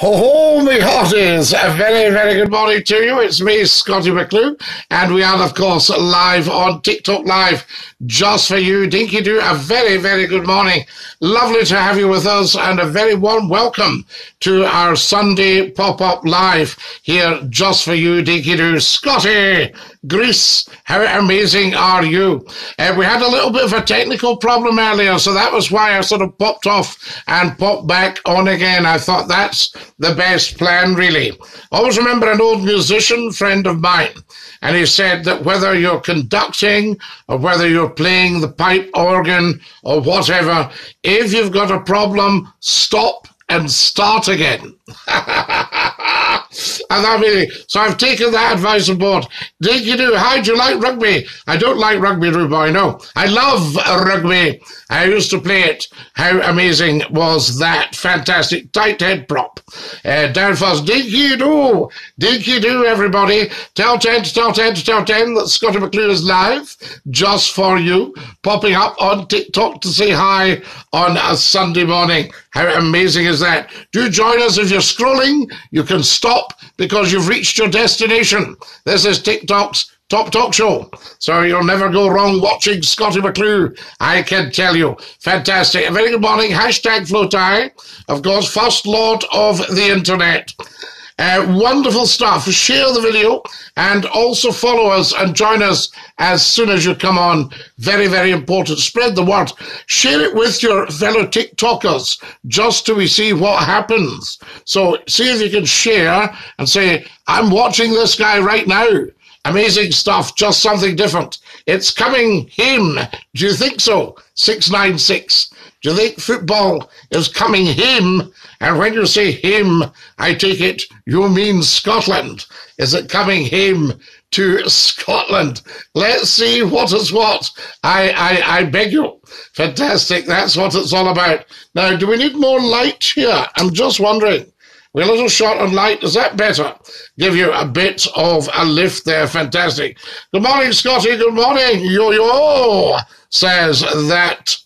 Ho, me hearties! A very, very good morning to you. It's me, Scottie McClue, and we are, of course, live on TikTok Live just for you. Dinky Doo, a very, very good morning. Lovely to have you with us, and a very warm welcome to our Sunday pop up live here just for you, Dinky Doo. Scottie, Greece, how amazing are you? Uh, we had a little bit of a technical problem earlier, so that was why I sort of popped off and popped back on again. I thought that's the best plan, really. I always remember an old musician friend of mine, and he said that whether you're conducting or whether you're playing the pipe organ or whatever, if you've got a problem, stop and start again. And I mean, so I've taken that advice on board. Did you do? How do you like rugby? I don't like rugby, Rude Boy, no. I love rugby. I used to play it. How amazing was that? Fantastic. Tight head prop. Uh, down fast. Dinky do. Dinky do, everybody. Tell 10 to tell 10 to tell 10 that Scottie McClue is live just for you. Popping up on TikTok to say hi on a Sunday morning. How amazing is that? Do join us if you're scrolling. You can stop because you've reached your destination. This is TikTok's Top Talk Show. So you'll never go wrong watching Scottie McClue. I can tell you. Fantastic. A very good morning. Hashtag FLOTI. Of course, first lord of the internet. Uh, wonderful stuff. Share the video and also follow us and join us as soon as you come on. Very, very important. Spread the word. Share it with your fellow TikTokers just to see what happens. So see if you can share and say, I'm watching this guy right now. Amazing stuff, just something different. It's coming him. Do you think so? 696. Do you think football is coming him? And when you say him, I take it you mean Scotland. Is it coming him to Scotland? Let's see what is what. I, I, I beg you. Fantastic. That's what it's all about. Now, do we need more light here? I'm just wondering. We're a little short on light. Is that better? Give you a bit of a lift there. Fantastic. Good morning, Scotty. Good morning. Yo yo, says that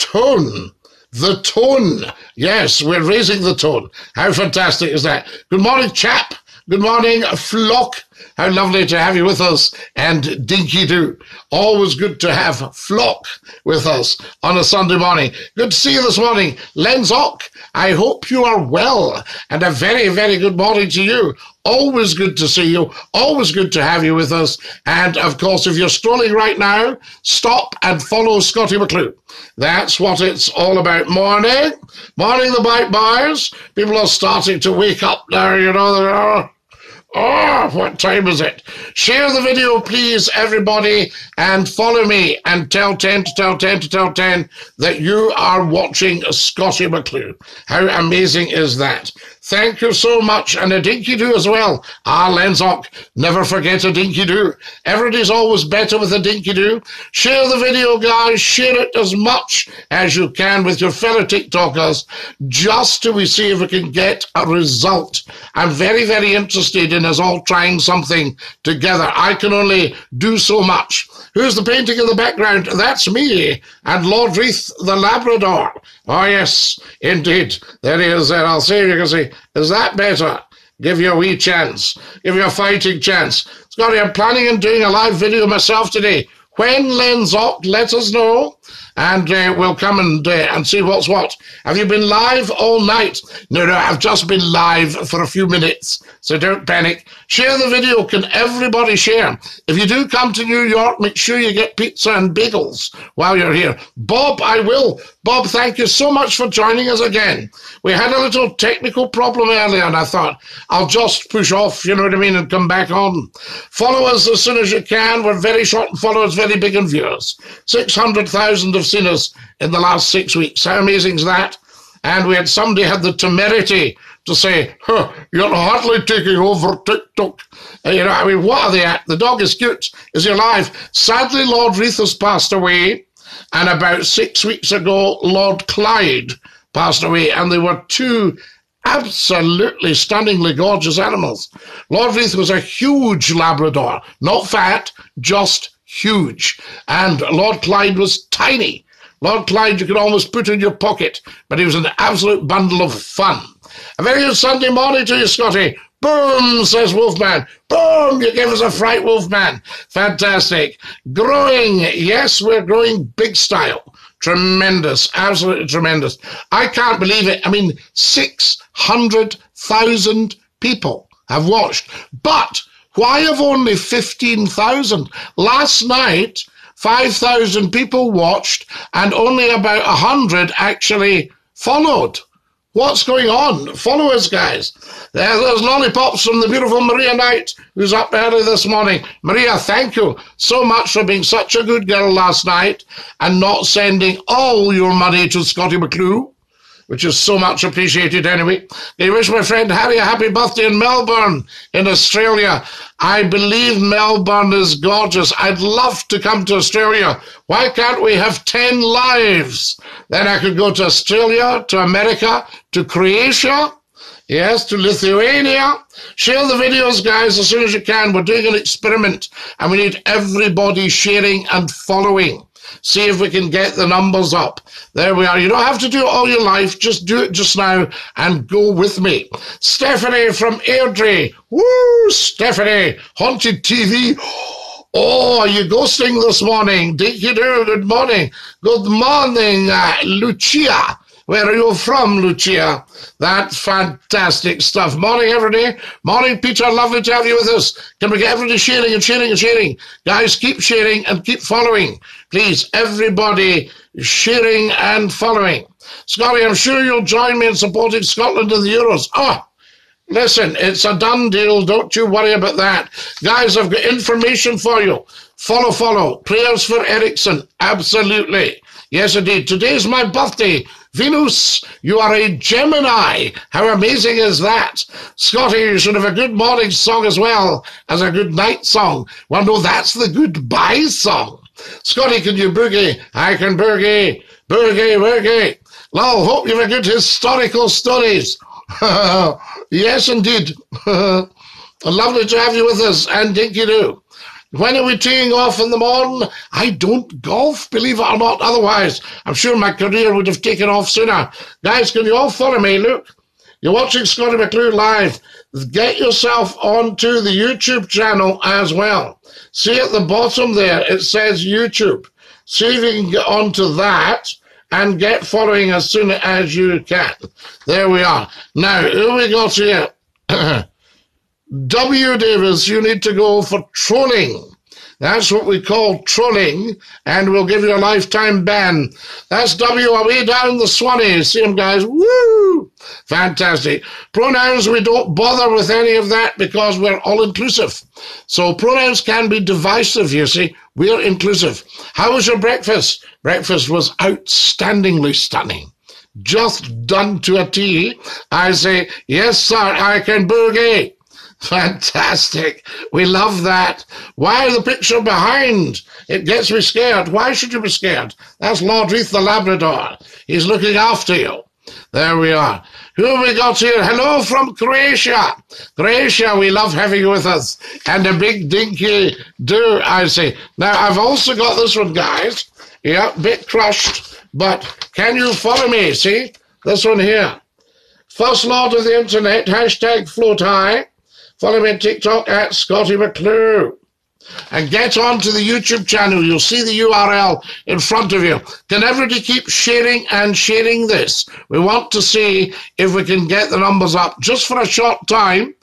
tone. The tone. Yes, we're raising the tone. How fantastic is that? Good morning, chap. Good morning, flock. How lovely to have you with us. And Dinky Doo. Always good to have Flock with us on a Sunday morning. Good to see you this morning. Len's Lenzok, I hope you are well. And a very, very good morning to you. Always good to see you. Always good to have you with us. And of course, if you're strolling right now, stop and follow Scottie McClue. That's what it's all about. Morning. Morning, the bike buyers. People are starting to wake up now, you know. Oh, what time is it? Share the video, please, everybody, and follow me and tell 10 to tell 10 to tell 10 that you are watching Scottie McClue. How amazing is that? Thank you so much, and a dinky do as well. Ah, Lenzok, never forget a dinky do. Everybody's always better with a dinky do. Share the video, guys. Share it as much as you can with your fellow TikTokers, just to we see if we can get a result. I'm very, very interested in us all trying something together. I can only do so much. Who's the painting in the background? That's me and Lord Reith the Labrador. Oh, yes, indeed. There he is there. I'll see if you can see. Is that better? Give you a wee chance. Give you a fighting chance. Scotty, I'm planning on doing a live video myself today. When Len's up, let us know and uh, we'll come and uh, and see what's what. Have you been live all night? No, no, I've just been live for a few minutes, so don't panic. Share the video. Can everybody share? If you do come to New York, make sure you get pizza and bagels while you're here. Bob, I will. Bob, thank you so much for joining us again. We had a little technical problem earlier, and I thought I'll just push off, you know what I mean, and come back on. Follow us as soon as you can. We're very short followers, very big in viewers. 600,000 have seen us in the last six weeks. How amazing is that? And we had somebody had the temerity to say, huh, you're hardly taking over TikTok. Uh, you know, I mean, what are they at? The dog is cute. Is he alive? Sadly, Lord Reith has passed away. And about six weeks ago, Lord Clyde passed away. And they were two absolutely stunningly gorgeous animals. Lord Reith was a huge Labrador, not fat, just huge. And Lord Clyde was tiny. Lord Clyde you could almost put in your pocket, but he was an absolute bundle of fun. A very good Sunday morning to you, Scotty. Boom, says Wolfman. Boom, you gave us a fright, Wolfman. Fantastic. Growing. Yes, we're growing big style. Tremendous, absolutely tremendous. I can't believe it. I mean, 600,000 people have watched. But why have only 15,000? Last night, 5,000 people watched and only about 100 actually followed. What's going on? Follow us, guys. There, there's lollipops from the beautiful Maria Knight, who's up early this morning. Maria, thank you so much for being such a good girl last night and not sending all your money to Scottie McClue which is so much appreciated anyway. I wish my friend Harry a happy birthday in Melbourne, in Australia. I believe Melbourne is gorgeous. I'd love to come to Australia. Why can't we have 10 lives? Then I could go to Australia, to America, to Croatia, Yes, to Lithuania. Share the videos, guys, as soon as you can. We're doing an experiment and we need everybody sharing and following see if we can get the numbers up. There we are. You don't have to do it all your life. Just do it just now and go with me. Stephanie from Airdrie. Woo, Stephanie. Haunted TV. Oh, are you ghosting this morning? Did you do? Good morning. Good morning, uh, Lucia. Where are you from, Lucia? That's fantastic stuff. Morning, everybody. Morning, Peter. Lovely to have you with us. Can we get everybody sharing and sharing and sharing? Guys, keep sharing and keep following. Please, everybody sharing and following. Scotty, I'm sure you'll join me in supporting Scotland in the Euros. Oh, listen, it's a done deal. Don't you worry about that. Guys, I've got information for you. Follow, follow. Prayers for Eriksen. Absolutely. Yes, indeed. Today's my birthday. Venus, you are a Gemini. How amazing is that? Scotty, you should have a good morning song as well as a good night song. Well, no, that's the goodbye song. Scotty, can you boogie? I can boogie. Boogie, boogie. Lol, hope you have a good historical studies. yes, indeed. Lovely to have you with us, and dinky do. When are we teeing off in the morning? I don't golf, believe it or not. Otherwise, I'm sure my career would have taken off sooner. Guys, can you all follow me? Look, you're watching Scottie McClue live. Get yourself onto the YouTube channel as well. See at the bottom there, it says YouTube. See if you can get onto that and get following as soon as you can. There we are. Now, who we got here? W. Davis, you need to go for trolling. That's what we call trolling, and we'll give you a lifetime ban. That's W away down the Swanee. See them guys? Woo! Fantastic. Pronouns, we don't bother with any of that because we're all inclusive. So pronouns can be divisive, you see. We're inclusive. How was your breakfast? Breakfast was outstandingly stunning. Just done to a T. I say, yes, sir, I can boogie. Fantastic. We love that. Why the picture behind? It gets me scared. Why should you be scared? That's Lord Reith the Labrador. He's looking after you. There we are. Who have we got here? Hello from Croatia. Croatia, we love having you with us. And a big dinky do, I see. Now, I've also got this one, guys. Yeah, bit crushed, but can you follow me? See? This one here. First Lord of the Internet, hashtag FLOTI. Follow me on TikTok at Scottie McClue. And get onto the YouTube channel. You'll see the URL in front of you. Can everybody keep sharing and sharing this? We want to see if we can get the numbers up just for a short time.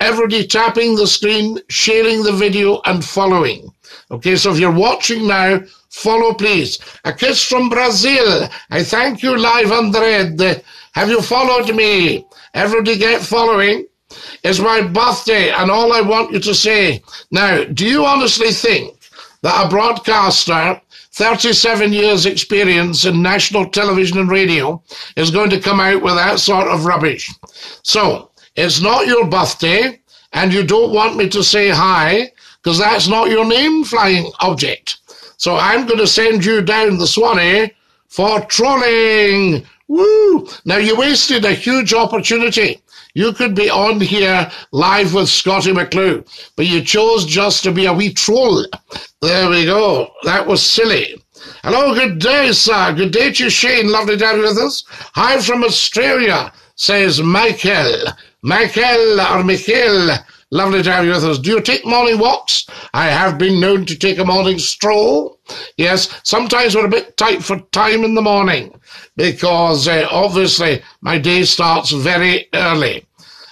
Everybody tapping the screen, sharing the video, and following. Okay, so if you're watching now, follow please. A kiss from Brazil. I thank you live on the red. Have you followed me? Everybody get following. It's my birthday, and all I want you to say now, do you honestly think that a broadcaster, 37 years experience in national television and radio, is going to come out with that sort of rubbish? So, it's not your birthday, and you don't want me to say hi, because that's not your name, flying object. So I'm going to send you down the Swanee for trolling. Woo! Now you wasted a huge opportunity you could be on here live with Scottie McClue, but you chose just to be a wee troll. There we go. That was silly. Hello, good day, sir. Good day to you, Shane. Lovely to have you with us. Hi from Australia. says Michael. Michael or Michael. Lovely to have you with us. Do you take morning walks? I have been known to take a morning stroll. Yes, sometimes we're a bit tight for time in the morning because uh, obviously my day starts very early.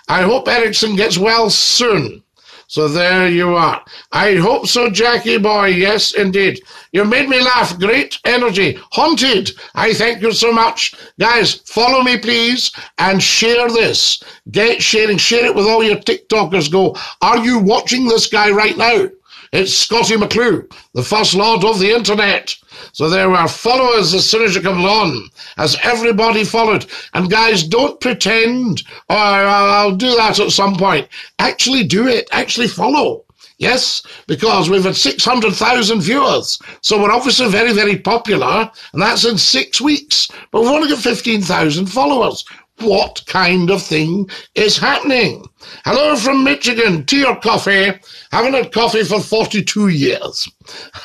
I hope Eriksen gets well soon. So there you are. I hope so, Jackie boy. Yes, indeed. You made me laugh. Great energy. Haunted. I thank you so much. Guys, follow me, please, and share this. Get sharing. Share it with all your TikTokers. Go, are you watching this guy right now? It's Scottie McClue, the first lord of the internet. So there were followers as soon as you come on, as everybody followed. And guys, don't pretend, or I'll do that at some point. Actually do it. Actually follow. Yes, because we've had 600,000 viewers. So we're obviously very, very popular, and that's in six weeks. But we've only got 15,000 followers. What kind of thing is happening? Hello from Michigan. Tea or coffee? Haven't had coffee for 42 years.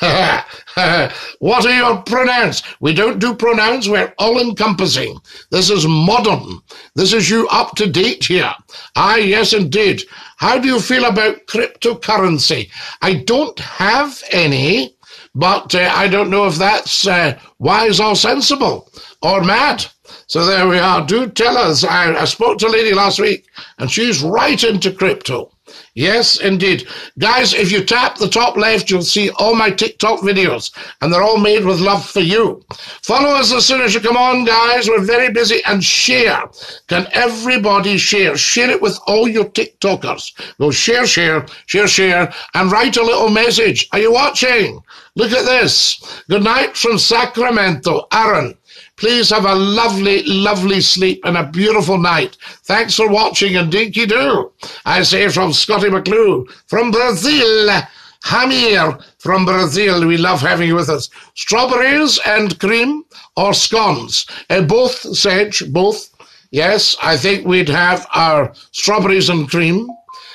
what are your pronouns? We don't do pronouns. We're all encompassing. This is modern. This is you up to date here. Ah, yes, indeed. How do you feel about cryptocurrency? I don't have any, but uh, I don't know if that's uh, wise or sensible or mad. So there we are. Do tell us. I, I spoke to a lady last week and she's right into crypto. Yes, indeed. Guys, if you tap the top left, you'll see all my TikTok videos, and they're all made with love for you. Follow us as soon as you come on, guys. We're very busy. And share. Can everybody share? Share it with all your TikTokers. Go share, share, share, share, and write a little message. Are you watching? Look at this. Good night from Sacramento. Aaron. Please have a lovely, lovely sleep and a beautiful night. Thanks for watching and dinky do. I say from Scottie McClue, from Brazil. Hamir from Brazil. We love having you with us. Strawberries and cream or scones? Uh, both, Sedge, both. Yes, I think we'd have our strawberries and cream.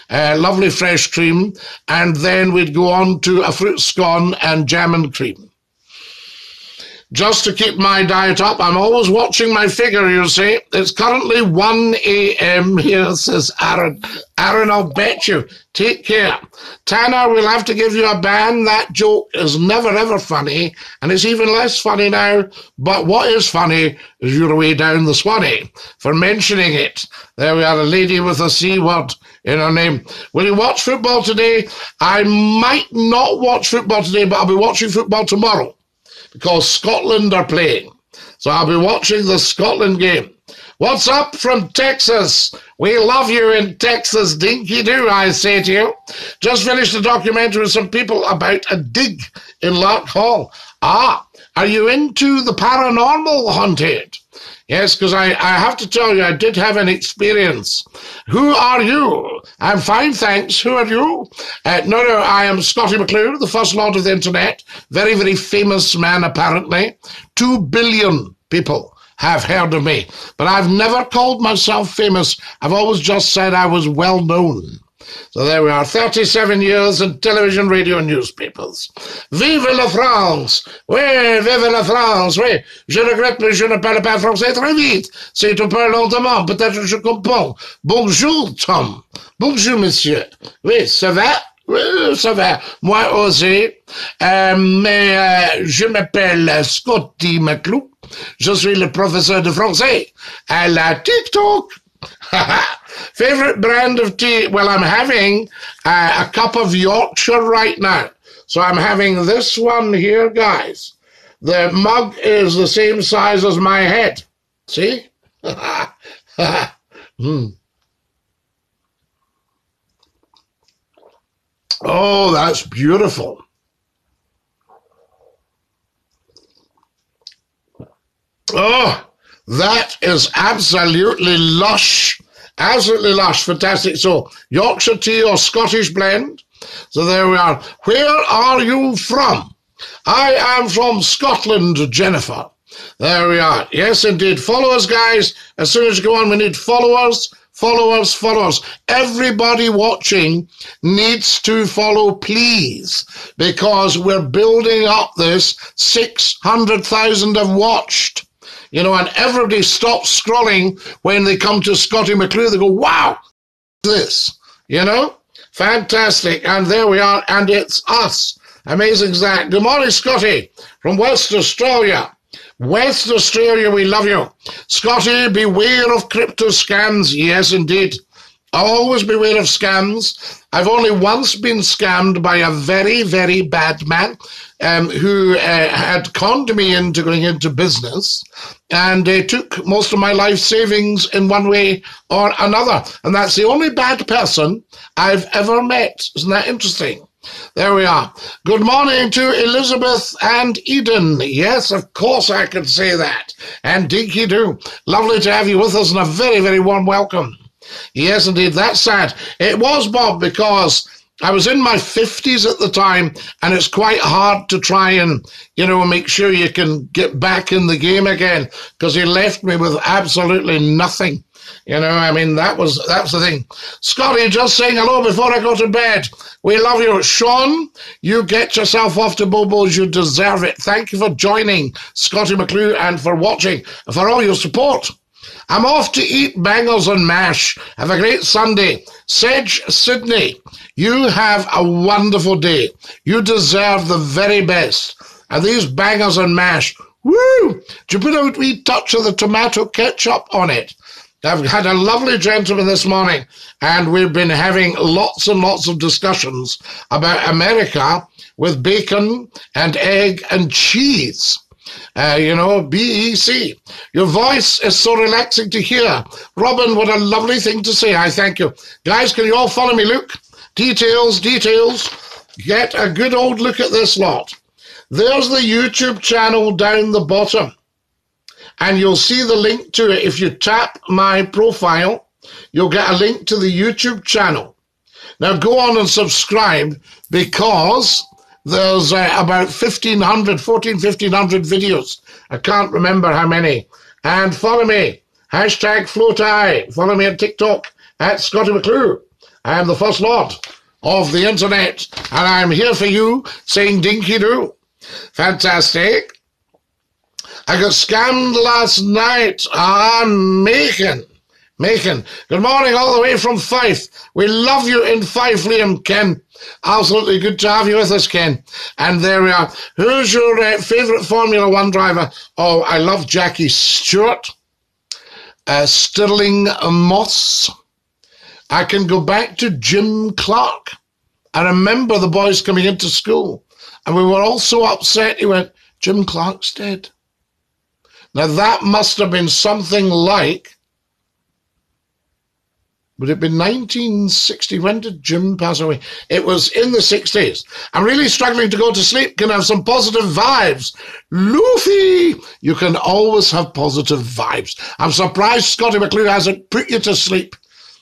Uh, lovely fresh cream, and then we'd go on to a fruit scone and jam and cream just to keep my diet up. I'm always watching my figure, you see. It's currently 1 a.m. here, says Aaron. Aaron, I'll bet you. Take care. Tanner, we'll have to give you a ban. That joke is never ever funny, and it's even less funny now. But what is funny is you're way down the Swanee for mentioning it. There we are, a lady with a C word in her name. Will you watch football today? I might not watch football today, but I'll be watching football tomorrow because Scotland are playing. So I'll be watching the Scotland game. What's up from Texas? We love you in Texas, dinky do, I say to you. Just finished a documentary with some people about a dig in Lark Hall. Ah, are you into the paranormal haunted? Yes, because I, I have to tell you, I did have an experience. Who are you? I'm fine, thanks. Who are you? Uh, no, no, I am Scottie McClue, the first lord of the internet. Very, very famous man, apparently. Two billion people have heard of me. But I've never called myself famous. I've always just said I was well known. So there we are, 37 years in television, radio, and newspapers. Vive la France! Oui, vive la France, oui. Je regrette, mais je ne parle pas français très vite. C'est un peu lentement, peut-être je comprends. Bonjour, Tom. Bonjour, monsieur. Oui, ça va? Oui, ça va. Moi aussi. Euh, mais euh, je m'appelle Scottie McClue. Je suis le professeur de français à la TikTok. Favorite brand of tea? Well, I'm having uh, a cup of Yorkshire right now. So I'm having this one here, guys. The mug is the same size as my head. See? mm. Oh, that's beautiful. Oh, that is absolutely lush. Absolutely lush. Fantastic. So, Yorkshire tea or Scottish blend. So there we are. Where are you from? I am from Scotland, Jennifer. There we are. Yes, indeed. Follow us, guys. As soon as you go on, we need followers, followers, followers. Everybody watching needs to follow, please, because we're building up this 600,000 have watched. You know, and everybody stops scrolling when they come to Scottie McClue. They go, wow, this, you know, fantastic. And there we are, and it's us. Amazing Zach. Good morning, Scottie, from West Australia. West Australia, we love you. Scotty, beware of crypto scams. Yes, indeed. Always beware of scams. I've only once been scammed by a very, very bad man um, who uh, had conned me into going into business and uh, took most of my life savings in one way or another. And that's the only bad person I've ever met. Isn't that interesting? There we are. Good morning to Elizabeth and Eden. Yes, of course I can say that. And Dinky Doo. Lovely to have you with us and a very, very warm welcome. Yes, indeed. That's sad. It was, Bob, because I was in my 50s at the time, and it's quite hard to try and, you know, make sure you can get back in the game again because he left me with absolutely nothing. You know, I mean, that was that's the thing. Scotty, just saying hello before I go to bed. We love you. Sean, you get yourself off to Bobo's. You deserve it. Thank you for joining Scottie McClue and for watching, for all your support. I'm off to eat bangles and mash. Have a great Sunday. Sedge Sydney, you have a wonderful day. You deserve the very best. And these bangles and mash, woo! Do you put a wee touch of the tomato ketchup on it? I've had a lovely gentleman this morning, and we've been having lots and lots of discussions about America with bacon and egg and cheese. Uh, you know, BEC. Your voice is so relaxing to hear. Robin, what a lovely thing to say. I thank you. Guys, can you all follow me, Luke? Details, details. Get a good old look at this lot. There's the YouTube channel down the bottom. And you'll see the link to it. If you tap my profile, you'll get a link to the YouTube channel. Now go on and subscribe because there's uh, about 1,500, 14, 1,500 videos. I can't remember how many. And follow me. Hashtag FLOTI. Follow me on TikTok at Scottie McClue. I am the first lord of the internet. And I'm here for you saying dinky doo. Fantastic. I got scammed last night. I'm making. Macon. Good morning, all the way from Fife. We love you in Fife, Liam Ken. Absolutely good to have you with us, Ken. And there we are. Who's your uh, favourite Formula One driver? Oh, I love Jackie Stewart, uh, Stirling Moss. I can go back to Jim Clark. I remember the boys coming into school, and we were all so upset. He went, Jim Clark's dead. Now, that must have been something like would it be 1960? When did Jim pass away? It was in the 60s. I'm really struggling to go to sleep. Can I have some positive vibes? Luffy! You can always have positive vibes. I'm surprised Scottie McClue hasn't put you to sleep.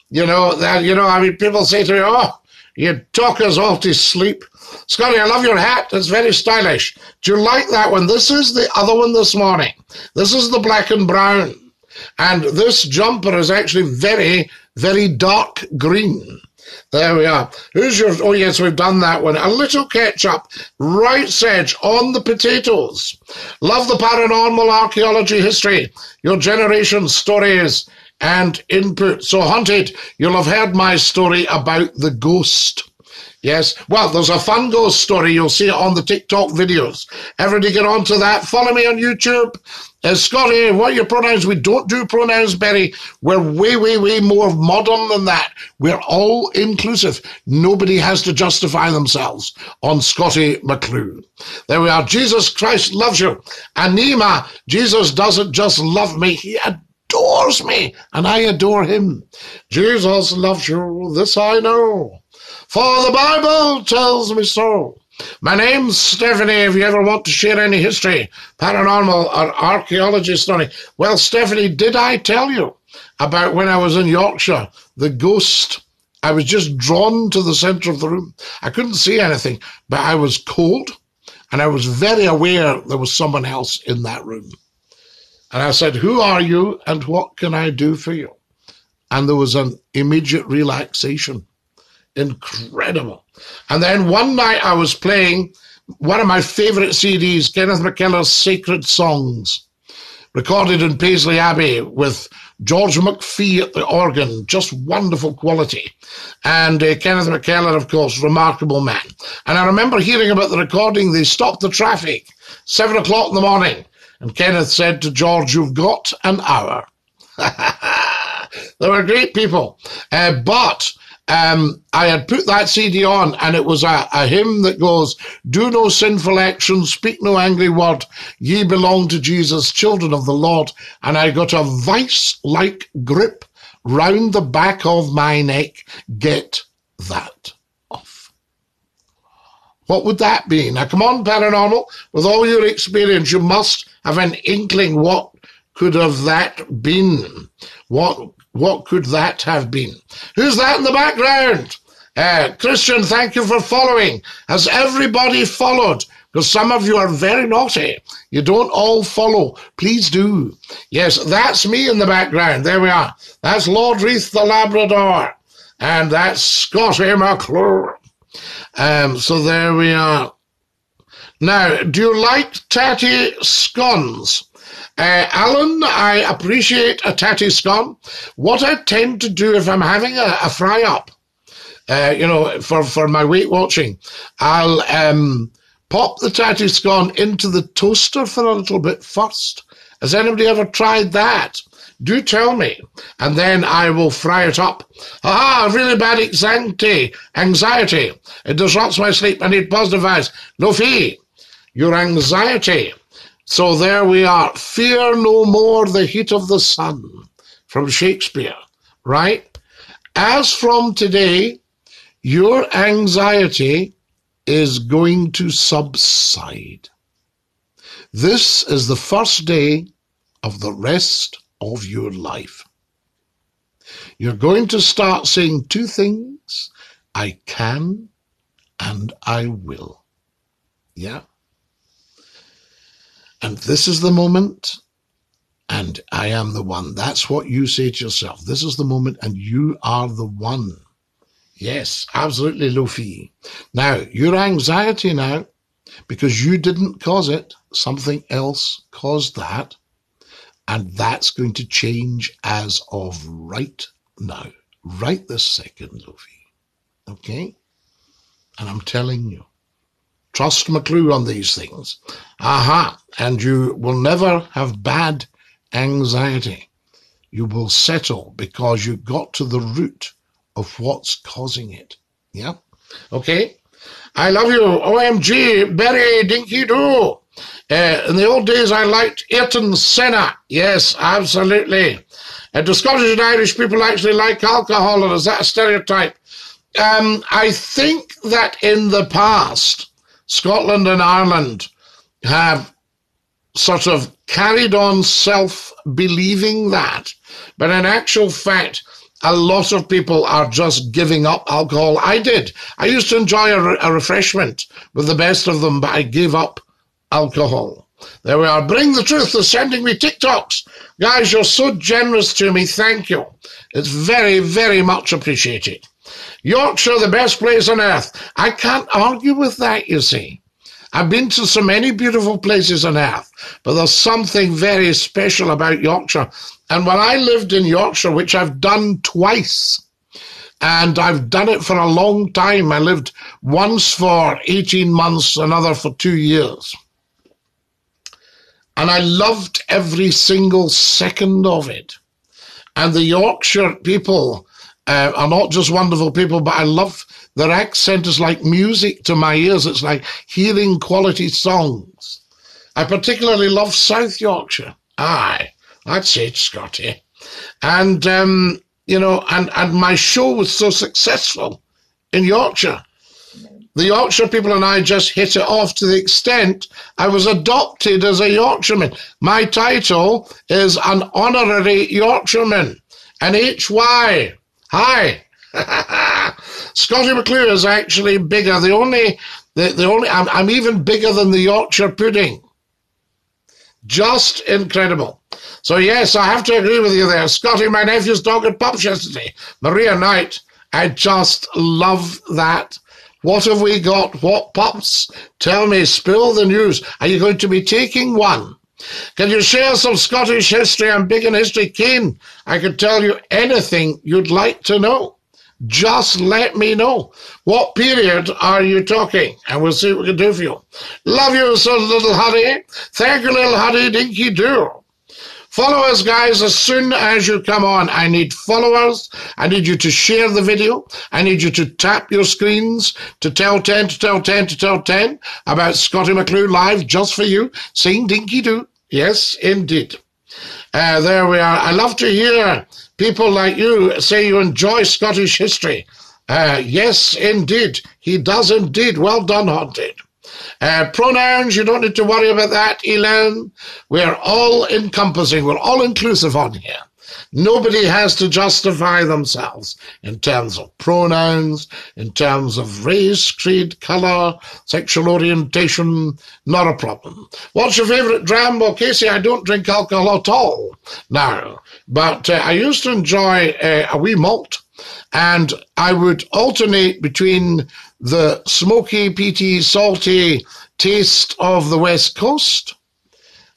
You know, that, you know, I mean, people say to me, oh, you talk us off to sleep. Scotty, I love your hat. It's very stylish. Do you like that one? This is the other one this morning. This is the black and brown. And this jumper is actually very very dark green. There we are. Who's your? Oh yes, we've done that one. A little ketchup, right sedge on the potatoes. Love the paranormal archaeology history. Your generation stories and input. So haunted, you'll have heard my story about the ghost. Yes. Well, there's a fun ghost story. You'll see it on the TikTok videos. Everybody get onto that. Follow me on YouTube. Uh, Scottie, what are your pronouns? We don't do pronouns, Berry. We're way, way, way more modern than that. We're all inclusive. Nobody has to justify themselves on Scottie McClue. There we are. Jesus Christ loves you. Anima, Jesus doesn't just love me. He adores me and I adore him. Jesus loves you. This I know for the Bible tells me so. My name's Stephanie. If you ever want to share any history, paranormal, or archaeology story, well, Stephanie, did I tell you about when I was in Yorkshire, the ghost? I was just drawn to the centre of the room. I couldn't see anything, but I was cold and I was very aware there was someone else in that room. And I said, Who are you and what can I do for you? And there was an immediate relaxation incredible. And then one night I was playing one of my favorite CDs, Kenneth McKellar's Sacred Songs. recorded in Paisley Abbey with George McPhee at the organ, just wonderful quality. And uh, Kenneth McKellar, of course, remarkable man. And I remember hearing about the recording, they stopped the traffic, seven o'clock in the morning. And Kenneth said to George, You've got an hour. they were great people. Uh, but um, I had put that CD on, and it was a, a, hymn that goes, Do no sinful action, speak no angry word, ye belong to Jesus, children of the Lord. And I got a vice like grip round the back of my neck. Get that off. What would that be? Now, come on, paranormal, with all your experience, you must have an inkling what could have that been? What what could that have been? Who's that in the background? Uh, Christian, thank you for following. Has everybody followed? Because some of you are very naughty. You don't all follow. Please do. Yes, that's me in the background. There we are. That's Lord Reith the Labrador. And that's Scottie McClue. Um, so there we are. Now, do you like tatty scones? Uh, Alan, I appreciate a tatty scone. What I tend to do if I'm having a, a fry up, uh, you know, for, for my weight watching, I'll um, pop the tatty scone into the toaster for a little bit first. Has anybody ever tried that? Do tell me, and then I will fry it up. Ah, really bad anxiety. Anxiety. It disrupts my sleep. I need positive vibes. No fee. Your anxiety so there we are. Fear no more the heat of the sun from Shakespeare, right? As from today, your anxiety is going to subside. This is the first day of the rest of your life. You're going to start saying two things I can and I will. Yeah. And this is the moment, and I am the one. That's what you say to yourself. This is the moment, and you are the one. Yes, absolutely, Luffy. Now, your anxiety now, because you didn't cause it, something else caused that, and that's going to change as of right now, right this second, Luffy. Okay? And I'm telling you, Trust McClue on these things. Aha. And you will never have bad anxiety. You will settle because you got to the root of what's causing it. Yeah? Okay? I love you. OMG, Berry Dinky Doo. Uh, in the old days, I liked Ayrton Senna. Yes, absolutely. Uh, do Scottish and Irish people actually like alcohol, or is that a stereotype? Um, I think that in the past, Scotland and Ireland have sort of carried on self believing that. But in actual fact, a lot of people are just giving up alcohol. I did. I used to enjoy a, re- a refreshment with the best of them, but I gave up alcohol. There we are. Bring the truth. They're sending me TikToks. Guys, you're so generous to me. Thank you. It's very, very much appreciated. Yorkshire, the best place on earth. I can't argue with that, you see. I've been to so many beautiful places on earth, but there's something very special about Yorkshire. And when I lived in Yorkshire, which I've done twice, and I've done it for a long time, I lived once for 18 months, another for two years. And I loved every single second of it. And the Yorkshire people, uh, are not just wonderful people, but I love their accent is like music to my ears. It's like hearing quality songs. I particularly love South Yorkshire. Aye, that's it, Scotty. And, um, you know, and, and my show was so successful in Yorkshire. The Yorkshire people and I just hit it off to the extent I was adopted as a Yorkshireman. My title is an honorary Yorkshireman, an HY. Hi. Scottie McClue is actually bigger. The only, the, the only, I'm, I'm even bigger than the Yorkshire pudding. Just incredible. So yes, I have to agree with you there. Scotty, my nephew's dog at pups yesterday. Maria Knight. I just love that. What have we got? What pups? Tell me, spill the news. Are you going to be taking one? Can you share some Scottish history? I'm big in history. Kane, I could tell you anything you'd like to know. Just let me know. What period are you talking? And we'll see what we can do for you. Love you, so little Huddy. Thank you, little Huddy. Dinky do. Follow us, guys, as soon as you come on. I need followers. I need you to share the video. I need you to tap your screens to tell 10, to tell 10, to tell 10 about Scottie McClue live just for you, sing dinky do. Yes, indeed. Uh, there we are. I love to hear people like you say you enjoy Scottish history. Uh, yes, indeed. He does indeed. Well done, Haunted. Uh, pronouns, you don't need to worry about that, Elan. We're all encompassing, we're all inclusive on here. Nobody has to justify themselves in terms of pronouns, in terms of race, creed, colour, sexual orientation. Not a problem. What's your favourite dram? Well, Casey, I don't drink alcohol at all now, but uh, I used to enjoy uh, a wee malt, and I would alternate between the smoky, peaty, salty taste of the West Coast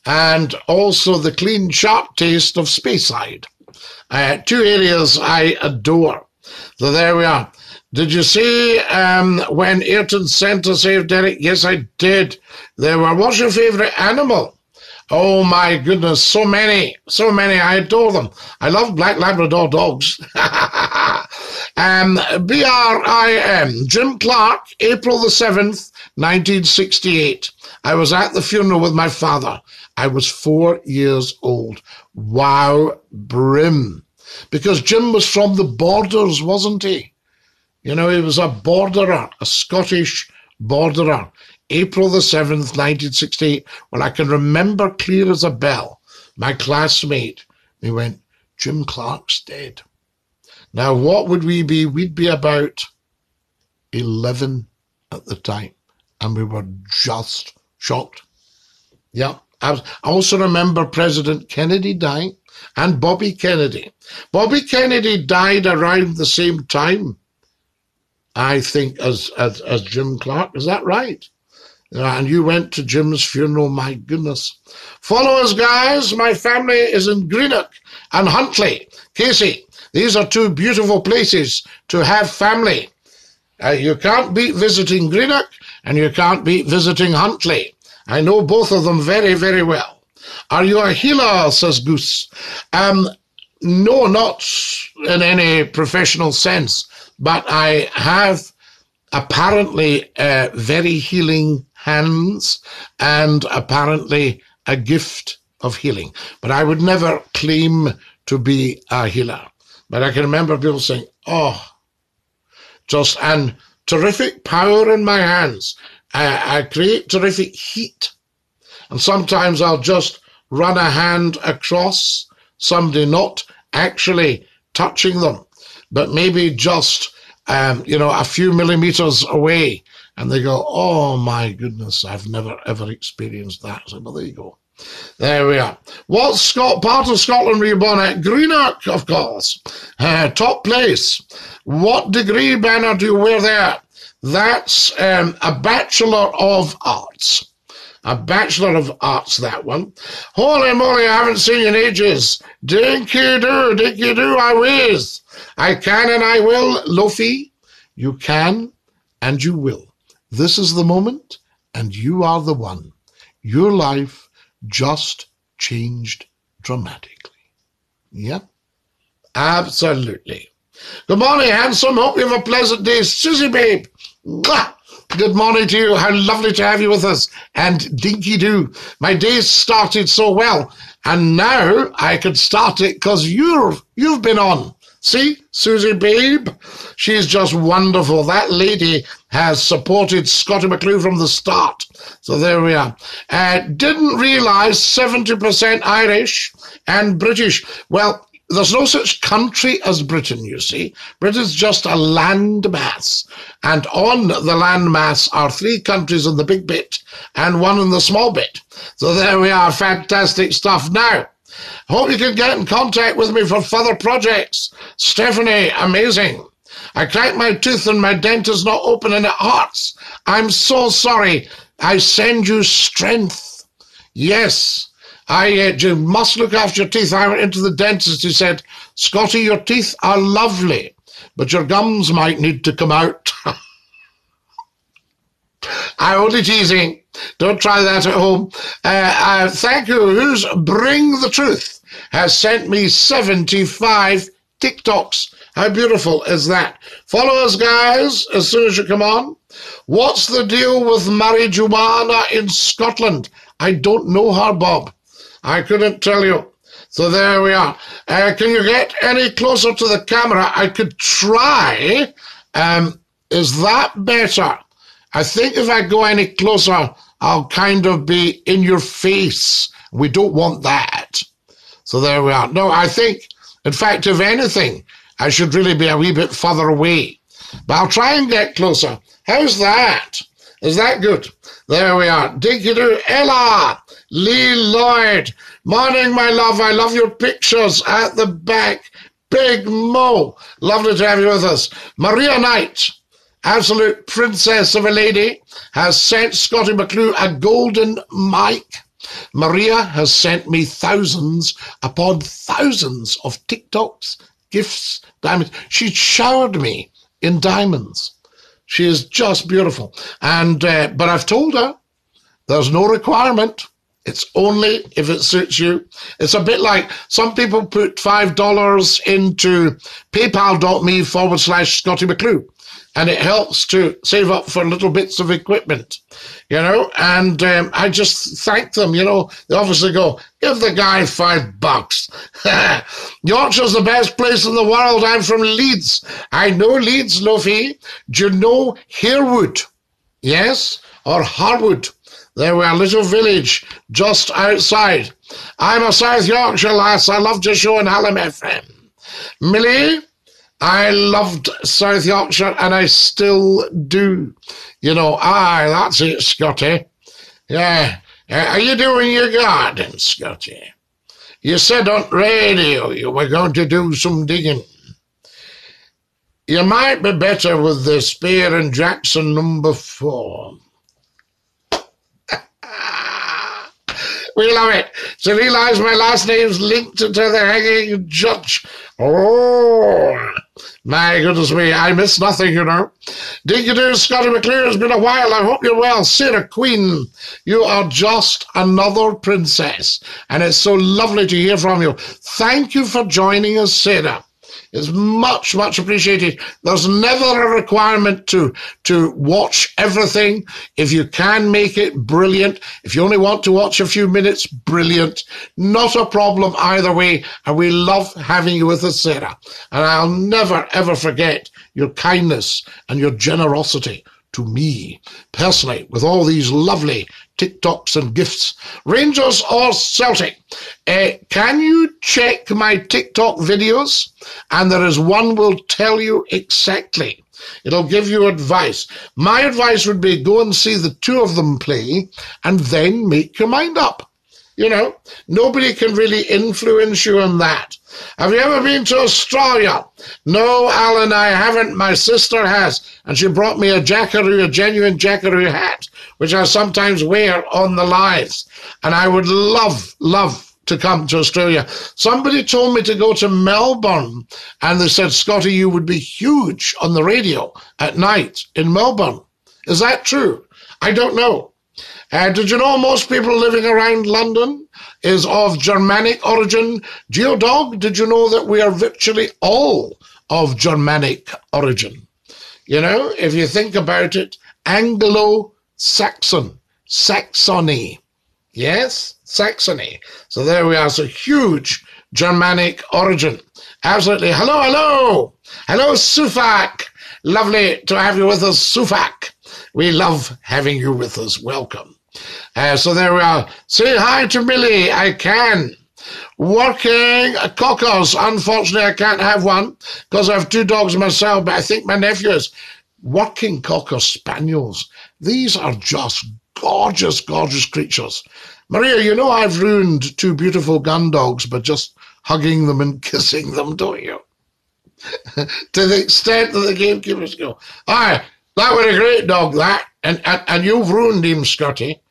and also the clean, sharp taste of Speyside. Uh, two areas I adore. So there we are. Did you see um, when Ayrton Senna saved Derek? Yes, I did. There were. What's your favourite animal? Oh my goodness, so many, so many. I adore them. I love black Labrador dogs. um, B-R-I-M, Jim Clark, April the 7th, 1968. I was at the funeral with my father. I was four years old. Wow, brim. Because Jim was from the borders, wasn't he? You know, he was a borderer, a Scottish borderer. April the 7th, 1968, Well, I can remember clear as a bell, my classmate, he went, Jim Clark's dead. Now, what would we be? We'd be about 11 at the time, and we were just shocked. Yeah. I also remember President Kennedy dying and Bobby Kennedy. Bobby Kennedy died around the same time, I think, as, as, as Jim Clark. Is that right? And you went to Jim's funeral, my goodness. Follow us, guys. My family is in Greenock and Huntly. Casey, these are two beautiful places to have family. Uh, you can't beat visiting Greenock and you can't beat visiting Huntly. I know both of them very, very well. Are you a healer? says Goose. Um, no, not in any professional sense, but I have apparently uh, very healing hands and apparently a gift of healing. But I would never claim to be a healer. But I can remember people saying, oh, just, and terrific power in my hands. I, I create terrific heat. And sometimes I'll just run a hand across somebody, not actually touching them, but maybe just, um, you know, a few millimeters away and they go, oh my goodness, I've never ever experienced that. So, well, there you go. There we are. What Scott part of Scotland were you born at? Greenock, of course. Uh, top place. What degree banner do you wear there? That's um, a Bachelor of Arts. A Bachelor of Arts, that one. Holy moly, I haven't seen you in ages. Dinky do, dinky do, I whiz. I can and I will. Lofi, you can and you will. This is the moment, and you are the one. Your life just changed dramatically. Yep, absolutely. Good morning, handsome. Hope you have a pleasant day. Susie, babe. Mwah! Good morning to you. How lovely to have you with us. And dinky do. My day started so well. And now I can start it because you've, you've been on. See, Susie Babe? She's just wonderful. That lady has supported Scottie McClue from the start. So there we are. Uh, didn't realize 70% Irish and British. Well, there's no such country as Britain, you see. Britain's just a landmass. And on the landmass are three countries in the big bit and one in the small bit. So there we are. Fantastic stuff. Now, Hope you can get in contact with me for further projects. Stephanie, amazing. I cracked my tooth and my dent is not open and it hurts. I'm so sorry. I send you strength. Yes. I uh, you must look after your teeth. I went into the dentist. He said, Scotty, your teeth are lovely, but your gums might need to come out. I'm only teasing. Don't try that at home. Uh, uh, thank you. Who's Bring the Truth has sent me 75 TikToks. How beautiful is that? Follow us, guys, as soon as you come on. What's the deal with marijuana in Scotland? I don't know her, Bob. I couldn't tell you. So there we are. Uh, can you get any closer to the camera? I could try. Um, is that better? I think if I go any closer, I'll kind of be in your face. We don't want that. So there we are. No, I think, in fact, if anything, I should really be a wee bit further away. But I'll try and get closer. How's that? Is that good? There we are. Dinky do Ella, Lee Lloyd. Morning, my love. I love your pictures at the back. Big Mo. Lovely to have you with us. Maria Knight absolute princess of a lady, has sent Scottie McClue a golden mic. Maria has sent me thousands upon thousands of TikToks, gifts, diamonds. She showered me in diamonds. She is just beautiful. And uh, but I've told her there's no requirement. It's only if it suits you. It's a bit like some people put five dollars into PayPal.me forward slash Scottie McClue and it helps to save up for little bits of equipment, you know. And um, I just thank them, you know. They obviously go, give the guy five bucks. Yorkshire's the best place in the world. I'm from Leeds. I know Leeds, Lofi. Do you know Harewood? Yes, or Harwood. There were a little village just outside. I'm a South Yorkshire lass. I love your show on Hallam FM. Millie, I loved South Yorkshire and I still do. You know, aye, that's it, Scotty. Yeah. Uh, are you doing your garden, Scotty? You said on radio you were going to do some digging. You might be better with the Spear and Jackson number four. we love it. So realize my last name's linked to the hanging judge. Oh. My goodness me, I miss nothing, you know. Dinky Doo, Scottie McClue, it's been a while. I hope you're well. Sarah Queen, you are just another princess. And it's so lovely to hear from you. Thank you for joining us, Sarah is much, much appreciated. There's never a requirement to, to watch everything. If you can make it, brilliant. If you only want to watch a few minutes, brilliant. Not a problem either way. And we love having you with us, Sarah. And I'll never, ever forget your kindness and your generosity to me personally with all these lovely TikToks and gifts. Rangers or Celtic? Uh, can you check my TikTok videos? And there is one will tell you exactly. It'll give you advice. My advice would be go and see the two of them play and then make your mind up. You know, nobody can really influence you on that. Have you ever been to Australia? No, Alan, I haven't. My sister has, and she brought me a jackaroo, a genuine jackaroo hat, which I sometimes wear on the lives. And I would love, love to come to Australia. Somebody told me to go to Melbourne, and they said, Scotty, you would be huge on the radio at night in Melbourne. Is that true? I don't know. Uh, did you know most people living around London is of Germanic origin? Geodog, did you know that we are virtually all of Germanic origin? You know, if you think about it, Anglo Saxon, Saxony. Yes, Saxony. So there we are. So huge Germanic origin. Absolutely. Hello, hello. Hello, Sufak. Lovely to have you with us, Sufak. We love having you with us. Welcome. Uh, so there we are. Say hi to Millie. I can. Working cockers. Unfortunately, I can't have one because I have two dogs myself, but I think my nephew is. Working cocker spaniels. These are just gorgeous, gorgeous creatures. Maria, you know I've ruined two beautiful gun dogs by just hugging them and kissing them, don't you? to the extent that the gamekeepers go, aye, that was a great dog, that. And, and, and you've ruined him, Scotty.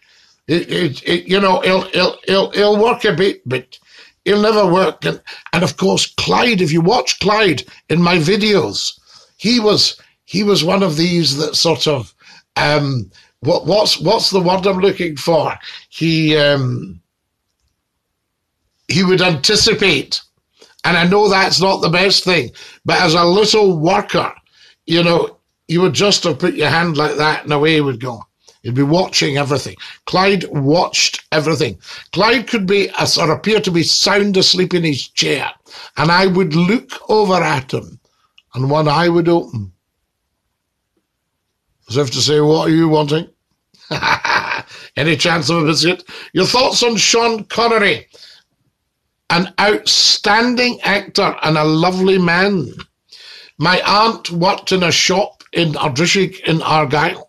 It, it, it, you know, he'll, he'll, he'll, he'll work a bit, but he'll never work. And, and of course, Clyde, if you watch Clyde in my videos, he was, he was one of these that sort of, um, what, what's, what's the word I'm looking for? He, um, he would anticipate. And I know that's not the best thing, but as a little worker, you know, you would just have put your hand like that and away he would go. He'd be watching everything. Clyde watched everything. Clyde could be or appear to be sound asleep in his chair, and I would look over at him, and one eye would open, as if to say, "What are you wanting?" Any chance of a biscuit? Your thoughts on Sean Connery? An outstanding actor and a lovely man. My aunt worked in a shop in Ardrishaig in Argyll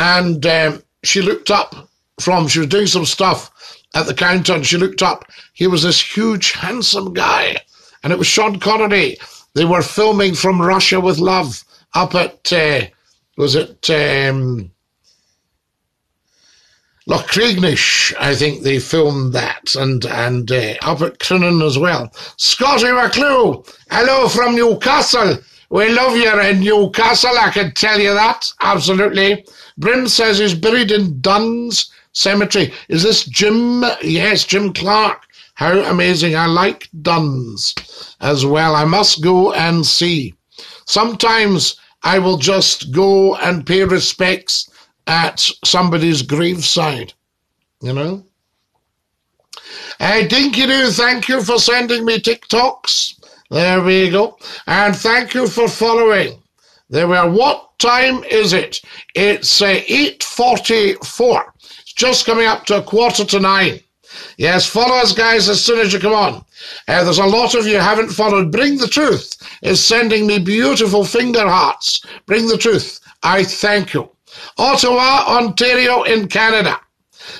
and um, she looked up from, she was doing some stuff at the counter and she looked up. He was this huge, handsome guy. And it was Sean Connery. They were filming from Russia with Love up at, uh, was it, um, Loch Craignish, I think they filmed that, and and uh, up at Crinan as well. Scottie McClue, hello from Newcastle. We love you in Newcastle, I can tell you that, absolutely. Brim says he's buried in Duns Cemetery. Is this Jim? Yes, Jim Clark. How amazing. I like Duns as well. I must go and see. Sometimes I will just go and pay respects at somebody's graveside, you know. Uh, Dinky Doo, thank you for sending me TikToks. There we go. And thank you for following. There we are. What time is it? It's uh, 8.44. It's just coming up to a quarter to nine. Yes, follow us, guys, as soon as you come on. Uh, there's a lot of you haven't followed. Bring the Truth is sending me beautiful finger hearts. Bring the Truth. I thank you. Ottawa, Ontario in Canada.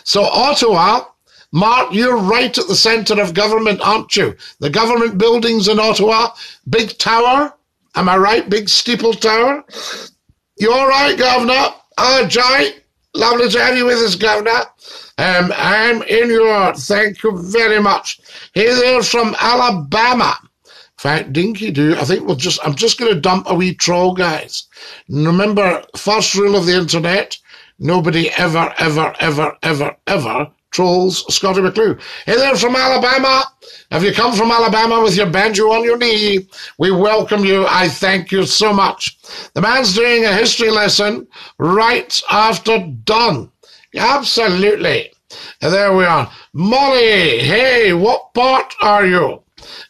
So Ottawa, Mark, you're right at the centre of government, aren't you? The government buildings in Ottawa, big tower, Am I right, big steeple tower? You all right, Governor? Oh, Joy, lovely to have you with us, Governor. Um, I'm in your, thank you very much. Hey there from Alabama. In fact, Dinky do, I think we'll just, I'm just going to dump a wee troll, guys. Remember, first rule of the internet, nobody ever, ever, ever, ever, ever trolls Scottie McClue. Hey there from Alabama. Have you come from Alabama with your banjo on your knee? We welcome you. I thank you so much. The man's doing a history lesson right after dawn. Absolutely. There we are. Molly, hey, what part are you?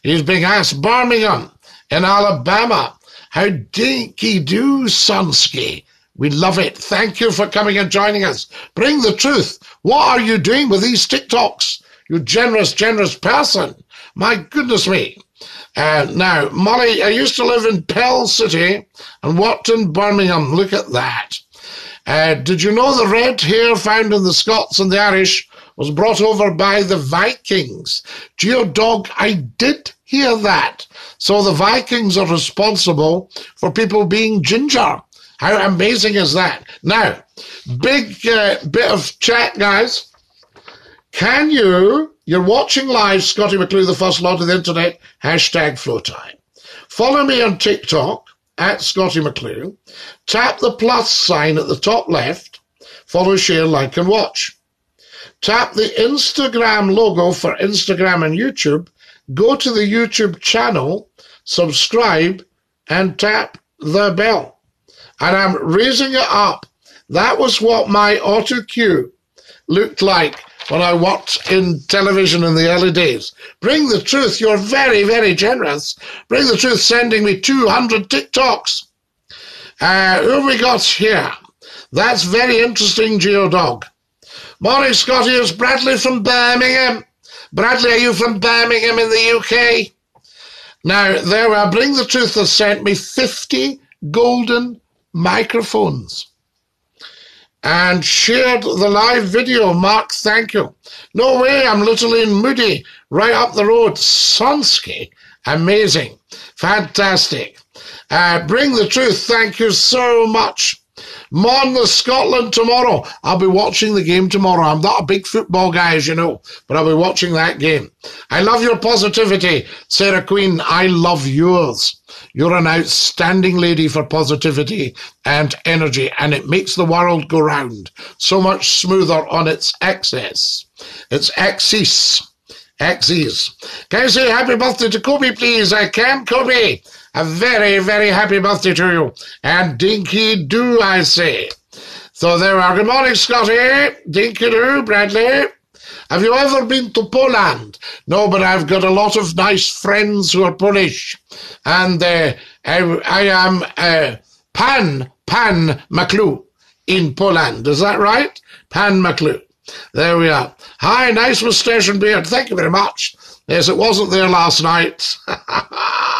He's being asked Birmingham in Alabama. How dinky do, Sunsky? We love it. Thank you for coming and joining us. Bring the truth. What are you doing with these TikToks? You generous, generous person. My goodness me. Uh, now, Molly, I used to live in Pell City and in Birmingham. Look at that. Uh, did you know the red hair found in the Scots and the Irish was brought over by the Vikings? Geodog, I did hear that. So the Vikings are responsible for people being ginger. How amazing is that? Now, big uh, bit of chat, guys. Can you you're watching live Scottie McClue, the first lord of the internet, hashtag FLOTI. Follow me on TikTok at Scottie McClue. Tap the plus sign at the top left. Follow, share, like, and watch. Tap the Instagram logo for Instagram and YouTube. Go to the YouTube channel, subscribe, and tap the bell. And I'm raising it up. That was what my auto cue looked like when I worked in television in the early days. Bring the truth. You're very, very generous. Bring the truth, sending me 200 TikToks. Uh, who have we got here? That's very interesting, Geodog. Morning, Scottie. It's Bradley from Birmingham. Bradley, are you from Birmingham in the UK? Now, there we are. Bring the Truth has sent me 50 golden microphones and shared the live video. Mark, thank you. No way, I'm literally in Moody, right up the road. Sonsky, amazing, fantastic. Uh, bring the truth, thank you so much. Mon Scotland tomorrow. I'll be watching the game tomorrow. I'm not a big football guy, as you know, but I'll be watching that game. I love your positivity, Sarah Queen. I love yours. You're an outstanding lady for positivity and energy, and it makes the world go round so much smoother on its axis. Its axis. Axis. Can I say happy birthday to Kobe, please? I can, Kobe. A very, very happy birthday to you. And dinky do, I say. So there are. Good morning, Scotty. Dinky do, Bradley. Have you ever been to Poland? No, but I've got a lot of nice friends who are Polish. And uh, I, I, am uh, Pan, Pan Maklu in Poland. Is that right? Pan Maklu. There we are. Hi, nice moustache and beard. Thank you very much. Yes, it wasn't there last night.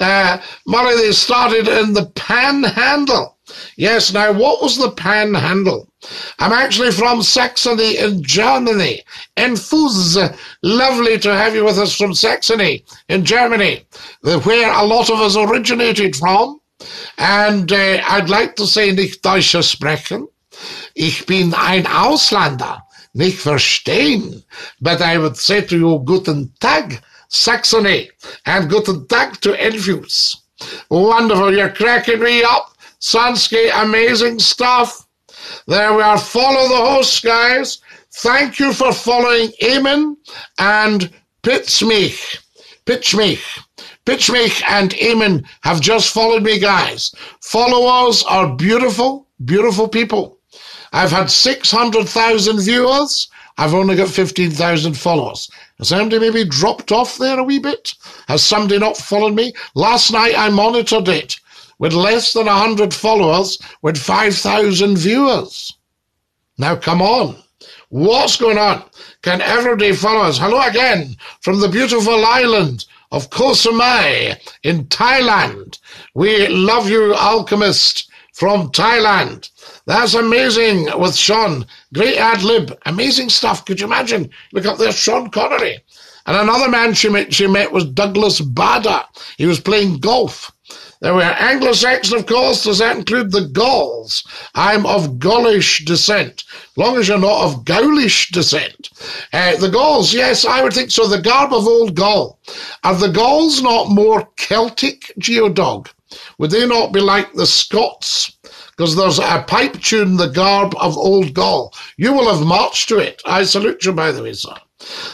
Uh, they started in the panhandle. Yes, now what was the panhandle? I'm actually from Saxony in Germany. In Fuz, lovely to have you with us from Saxony in Germany, where a lot of us originated from. And uh, I'd like to say nicht Deutsche sprechen. Ich bin ein Ausländer, nicht verstehen. But I would say to you, guten Tag, Saxony, and guten Tag to Enfuse. Wonderful, you're cracking me up. Sansky, amazing stuff. There we are. Follow the host, guys. Thank you for following Eamon and Pitsmich. Pitchmich. Pitchmich and Eamon have just followed me, guys. Followers are beautiful, beautiful people. I've had 600,000 viewers. I've only got 15,000 followers. Has somebody maybe dropped off there a wee bit? Has somebody not followed me? Last night I monitored it with less than 100 followers with 5,000 viewers. Now come on. What's going on? Can everybody follow us? Hello again from the beautiful island of Koh Samui in Thailand. We love you, alchemist from Thailand. That's amazing with Sean. Great ad lib. Amazing stuff. Could you imagine? Look up there, Sean Connery. And another man she met, she met was Douglas Bader. He was playing golf. There were Anglo-Saxon, of course. Does that include the Gauls? I'm of Gaulish descent. Long as you're not of Gaulish descent. Uh, the Gauls, yes, I would think so. The garb of old Gaul. Are the Gauls not more Celtic, Geodog? Would they not be like the Scots? Because there's a pipe tune, The Garb of Old Gaul. You will have marched to it. I salute you, by the way, sir.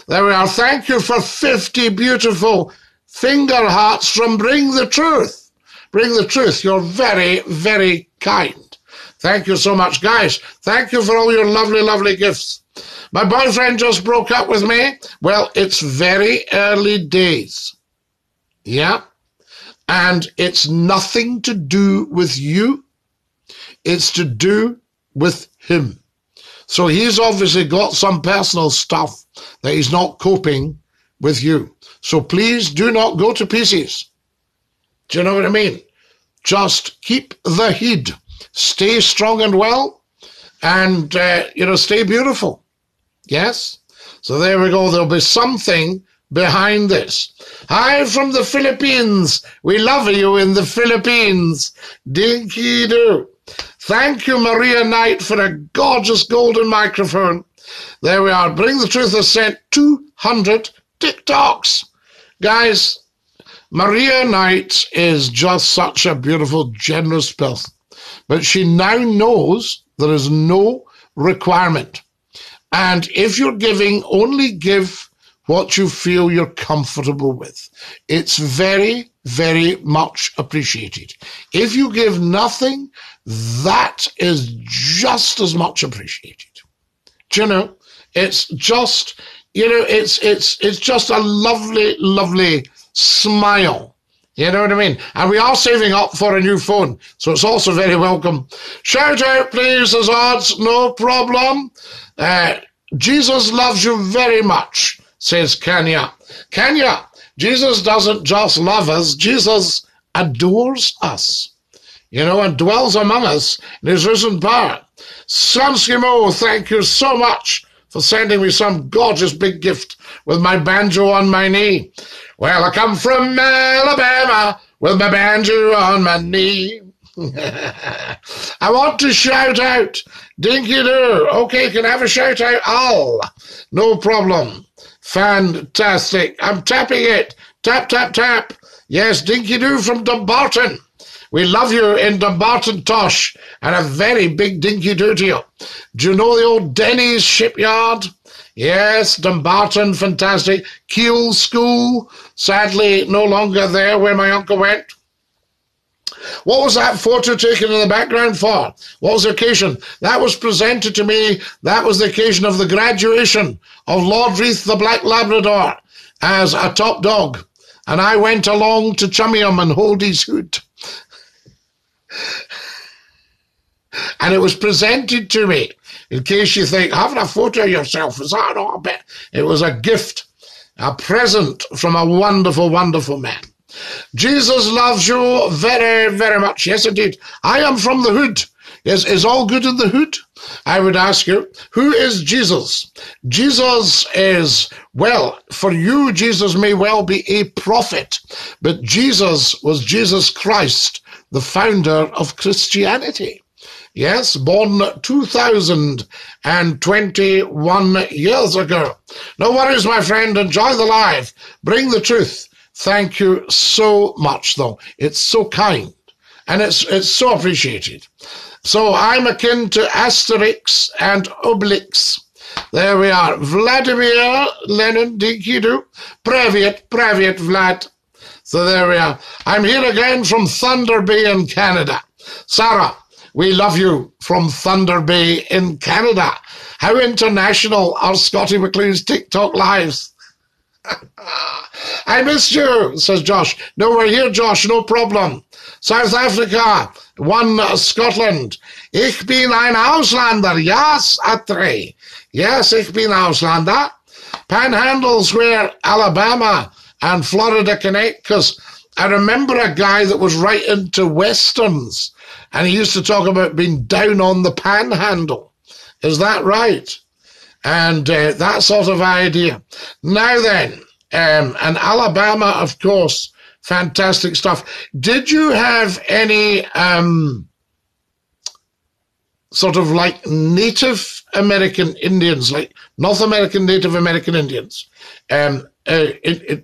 There we are. Thank you for 50 beautiful finger hearts from Bring the Truth. Bring the Truth. You're very, very kind. Thank you so much, guys. Thank you for all your lovely, lovely gifts. My boyfriend just broke up with me. Well, it's very early days. Yeah. And it's nothing to do with you it's to do with him. So he's obviously got some personal stuff that he's not coping with you. So please do not go to pieces. Do you know what I mean? Just keep the head. Stay strong and well and, uh, you know, stay beautiful. Yes? So there we go. There'll be something behind this. Hi from the Philippines. We love you in the Philippines. Dinky doo. Thank you, Maria Knight, for a gorgeous golden microphone. There we are. Bring the Truth has sent 200 TikToks. Guys, Maria Knight is just such a beautiful, generous person. But she now knows there is no requirement. And if you're giving, only give what you feel you're comfortable with. It's very, very much appreciated. If you give nothing, that is just as much appreciated. Do you know? It's just, you know, it's it's it's just a lovely, lovely smile. You know what I mean? And we are saving up for a new phone, so it's also very welcome. Shout out, please, as odds, no problem. Uh, Jesus loves you very much, says Kenya. Kenya, Jesus doesn't just love us, Jesus adores us you know, and dwells among us in his risen power. Sanskimo, thank you so much for sending me some gorgeous big gift with my banjo on my knee. Well, I come from Alabama with my banjo on my knee. I want to shout out Dinky Doo. Okay, can I have a shout out? Al. No problem. Fantastic. I'm tapping it. Tap, tap, tap. Yes, Dinky Doo from Dumbarton. We love you in Dumbarton Tosh and a very big dinky doo to you. Do you know the old Denny's shipyard? Yes, Dumbarton, fantastic. Keil School, sadly no longer there where my uncle went. What was that photo taken in the background for? What was the occasion? That was presented to me. That was the occasion of the graduation of Lord Reith the Black Labrador as a top dog. And I went along to Chummium and hold his hood. And it was presented to me. In case you think having a photo of yourself is that not a bit? It was a gift a present from a wonderful wonderful man. Jesus loves you very very much. Yes indeed. I am from the hood. Yes, is all good in the hood? I would ask you, who is Jesus? Jesus is, well, for you, Jesus may well be a prophet, but Jesus was Jesus Christ, the founder of Christianity. Yes, born 2021 years ago. No worries, my friend. Enjoy the life. Bring the truth. Thank you so much, though. It's so kind and it's, it's so appreciated. So I'm akin to Asterix and Obelix. There we are. Vladimir Lenin Dinkidu. Privyet, Privyet Vlad. So there we are. I'm here again from Thunder Bay in Canada. Sarah, we love you from Thunder Bay in Canada. How international are Scottie McClue's TikTok lives? I missed you, says Josh. No, we're here, Josh, no problem. South Africa, one Scotland. Ich bin ein Ausländer, yes, Atre. Yes, ich bin Ausländer. Panhandles where Alabama and Florida connect, because I remember a guy that was right into westerns, and he used to talk about being down on the panhandle. Is that right? and uh, that sort of idea. Now then, um, and Alabama, of course, fantastic stuff. Did you have any um, sort of like Native American Indians, like North American Native American Indians, um, uh,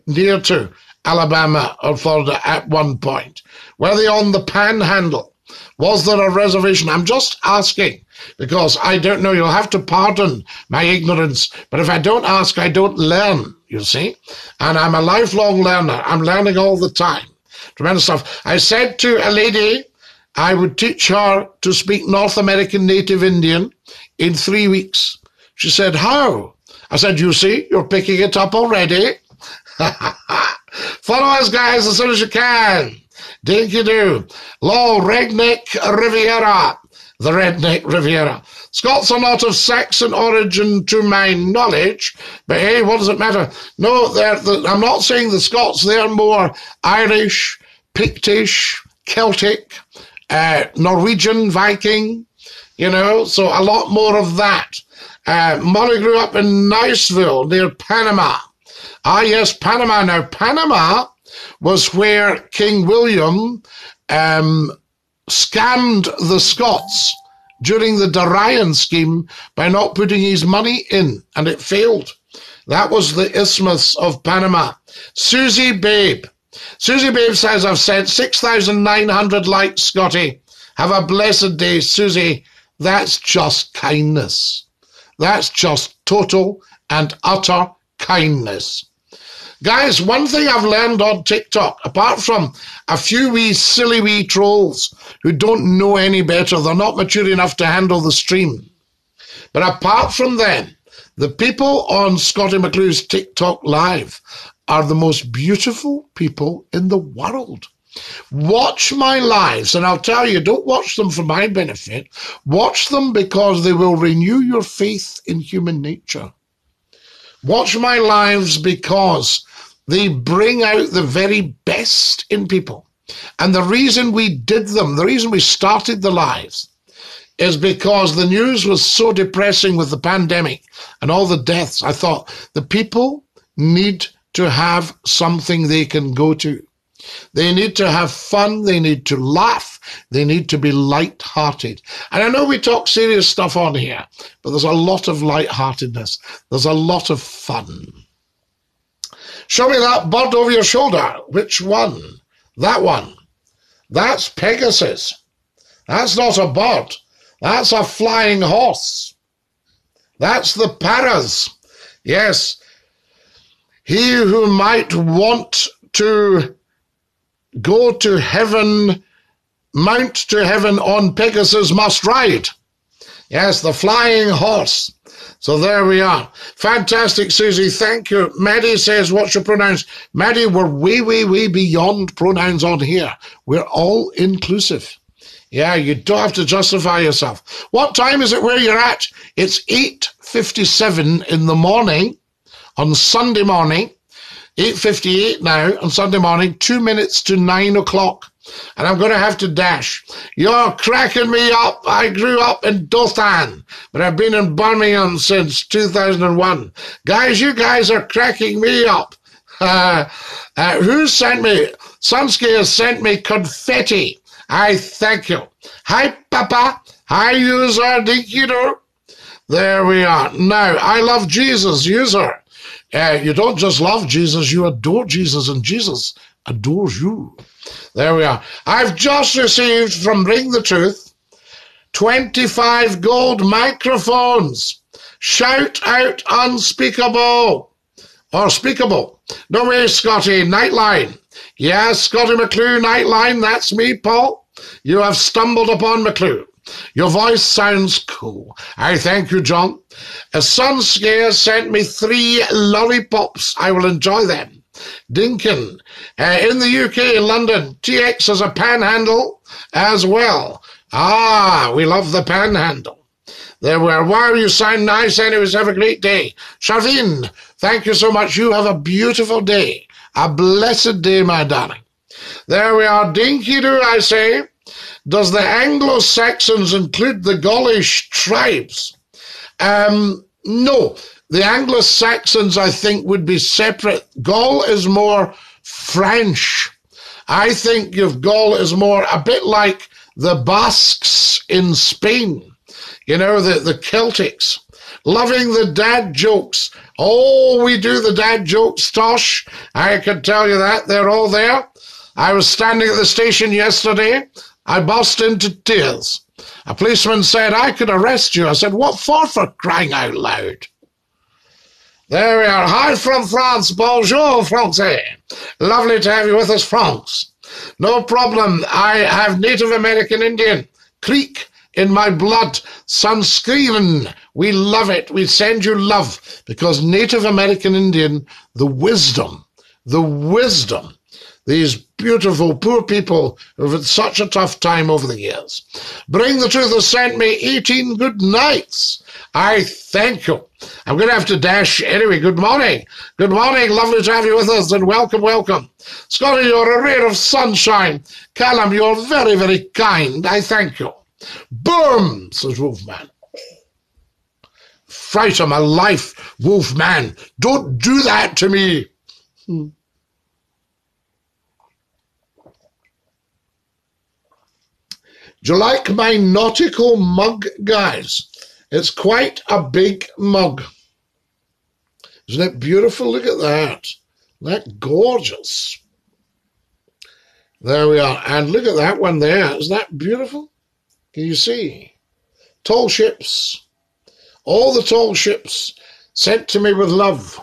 near to Alabama or Florida at one point? Were they on the panhandle? Was there a reservation? I'm just asking because I don't know. You'll have to pardon my ignorance. But if I don't ask, I don't learn, you see. And I'm a lifelong learner. I'm learning all the time. Tremendous stuff. I said to a lady, I would teach her to speak North American Native Indian in three weeks. She said, How? I said, You see, you're picking it up already. Follow us, guys, as soon as you can. Dinky do. Law Redneck Riviera. The Redneck Riviera. Scots are not of Saxon origin to my knowledge, but hey, what does it matter? No, they're, the, I'm not saying the Scots, they're more Irish, Pictish, Celtic, uh, Norwegian, Viking, you know, so a lot more of that. Uh, Molly grew up in Niceville near Panama. Ah, yes, Panama. Now, Panama was where King William um, scammed the Scots during the Darien scheme by not putting his money in, and it failed. That was the Isthmus of Panama. Susie Babe. Susie Babe says, I've sent 6,900 likes, Scotty. Have a blessed day, Susie. That's just kindness. That's just total and utter kindness. Guys, one thing I've learned on TikTok, apart from a few wee silly wee trolls who don't know any better, they're not mature enough to handle the stream. But apart from them, the people on Scottie McClue's TikTok live are the most beautiful people in the world. Watch my lives, and I'll tell you, don't watch them for my benefit. Watch them because they will renew your faith in human nature. Watch my lives because they bring out the very best in people. And the reason we did them, the reason we started the lives, is because the news was so depressing with the pandemic and all the deaths. I thought the people need to have something they can go to. They need to have fun. They need to laugh. They need to be light-hearted. And I know we talk serious stuff on here, but there's a lot of light-heartedness. There's a lot of fun. Show me that bird over your shoulder. Which one? That one. That's Pegasus. That's not a bird. That's a flying horse. That's the paras. Yes. He who might want to go to heaven, mount to heaven on Pegasus must ride. Yes, the flying horse. So there we are. Fantastic, Susie. Thank you. Maddie says, what's your pronouns? Maddie, we're way, way, way beyond pronouns on here. We're all inclusive. Yeah, you don't have to justify yourself. What time is it where you're at? It's 8.57 in the morning on Sunday morning. 8.58 now on Sunday morning, two minutes to nine o'clock. And I'm going to have to dash. You're cracking me up. I grew up in Dothan, but I've been in Birmingham since 2001. Guys, you guys are cracking me up. Uh, uh, who sent me? Sunsky has sent me confetti. I thank you. Hi, Papa. Hi, user. Dinky There we are. Now, I love Jesus, user. Uh, you don't just love Jesus, you adore Jesus, and Jesus adores you. There we are. I've just received from Bring the Truth 25 gold microphones. Shout out unspeakable or speakable. No way, Scotty. Nightline. Yes, Scottie McClue, Nightline. That's me, Paul. You have stumbled upon McClue. Your voice sounds cool. I thank you, John. A sun scare sent me three lollipops. I will enjoy them. Dinkin. Uh, in the UK, London, TX has a panhandle as well. Ah, we love the panhandle. There were. Wow, you sound nice. Anyways, have a great day. Shavin, thank you so much. You have a beautiful day. A blessed day, my darling. There we are. Dinky do, I say. Does the Anglo Saxons include the Gaulish tribes? Um, no. The Anglo Saxons, I think, would be separate. Gaul is more French. I think of Gaul as more a bit like the Basques in Spain, you know, the, the Celtics. Loving the dad jokes. Oh, we do the dad jokes, Tosh. I can tell you that. They're all there. I was standing at the station yesterday I burst into tears. A policeman said I could arrest you. I said, What for, for crying out loud? There we are. Hi from France. Bonjour, Francais. Lovely to have you with us, France. No problem. I have Native American Indian, Creek, in my blood. Sunscreen. We love it. We send you love because Native American Indian, the wisdom, the wisdom these beautiful poor people who've had such a tough time over the years. Bring the Truth has sent me 18 good nights. I thank you. I'm going to have to dash anyway. Good morning. Good morning. Lovely to have you with us and welcome, welcome. Scotty, you're a ray of sunshine. Callum, you're very, very kind. I thank you. Boom, says Wolfman. Fright of my life, Wolfman. Don't do that to me. Hmm. Do you like my nautical mug, guys? It's quite a big mug. Isn't it beautiful? Look at that. That gorgeous? There we are. And look at that one there. Isn't that beautiful? Can you see? Tall ships. All the tall ships sent to me with love.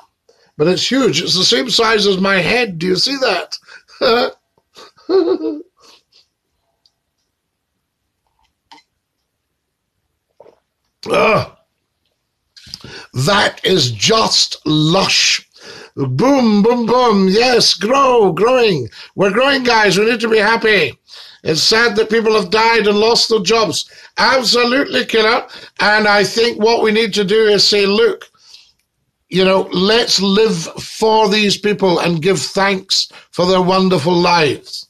But it's huge. It's the same size as my head. Do you see that? Ugh. That is just lush. Boom, boom, boom. Yes, grow, growing. We're growing, guys. We need to be happy. It's sad that people have died and lost their jobs. Absolutely, killer. And I think what we need to do is say, look, you know, let's live for these people and give thanks for their wonderful lives.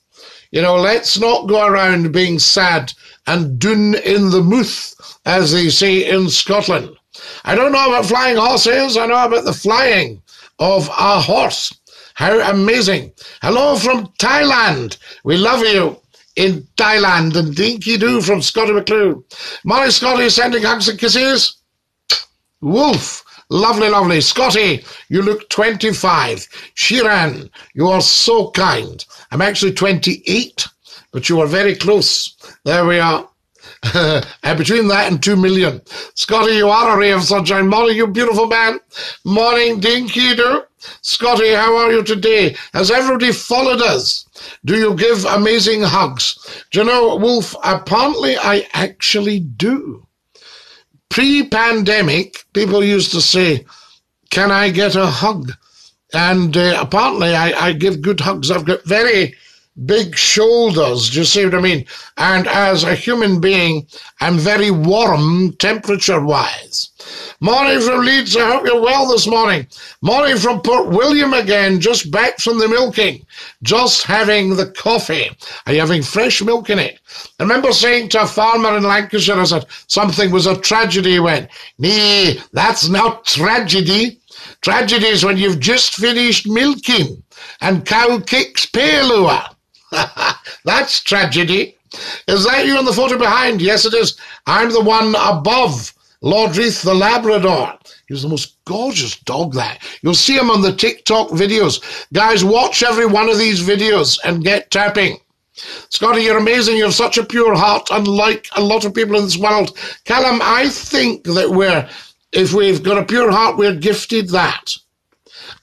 You know, let's not go around being sad and dun in the muth as they say in Scotland. I don't know about flying horses, I know about the flying of a horse. How amazing. Hello from Thailand. We love you. in Thailand. And dinky doo from Scottie McClue. Molly Scotty sending hugs and kisses. Wolf. Lovely, lovely. Scotty, you look 25. Shiran, you are so kind. I'm actually 28, but you are very close. There we are. and between that and two million. Scotty, you are a ray of sunshine. Morning, you beautiful man. Morning, Dinky Doo. Scotty, how are you today? Has everybody followed us? Do you give amazing hugs? Do you know, Wolf, apparently I actually do. Pre-pandemic, people used to say, can I get a hug? And uh, apparently I, I give good hugs. I've got very big shoulders. Do you see what I mean? And as a human being, I'm very warm temperature wise. Morning from Leeds. I hope you're well this morning. Morning from Port William again, just back from the milking, just having the coffee. Are you having fresh milk in it? I remember saying to a farmer in Lancashire, I said, something was a tragedy. He went, nee, that's not tragedy. Tragedy is when you've just finished milking and cow kicks Palua. That's tragedy. Is that you in the photo behind? Yes, it is. I'm the one above Lord Reith the Labrador. He was the most gorgeous dog that. You'll see him on the TikTok videos. Guys, watch every one of these videos and get tapping. Scotty, you're amazing. You have such a pure heart, unlike a lot of people in this world. Callum, I think that we're, if we've got a pure heart, we're gifted that.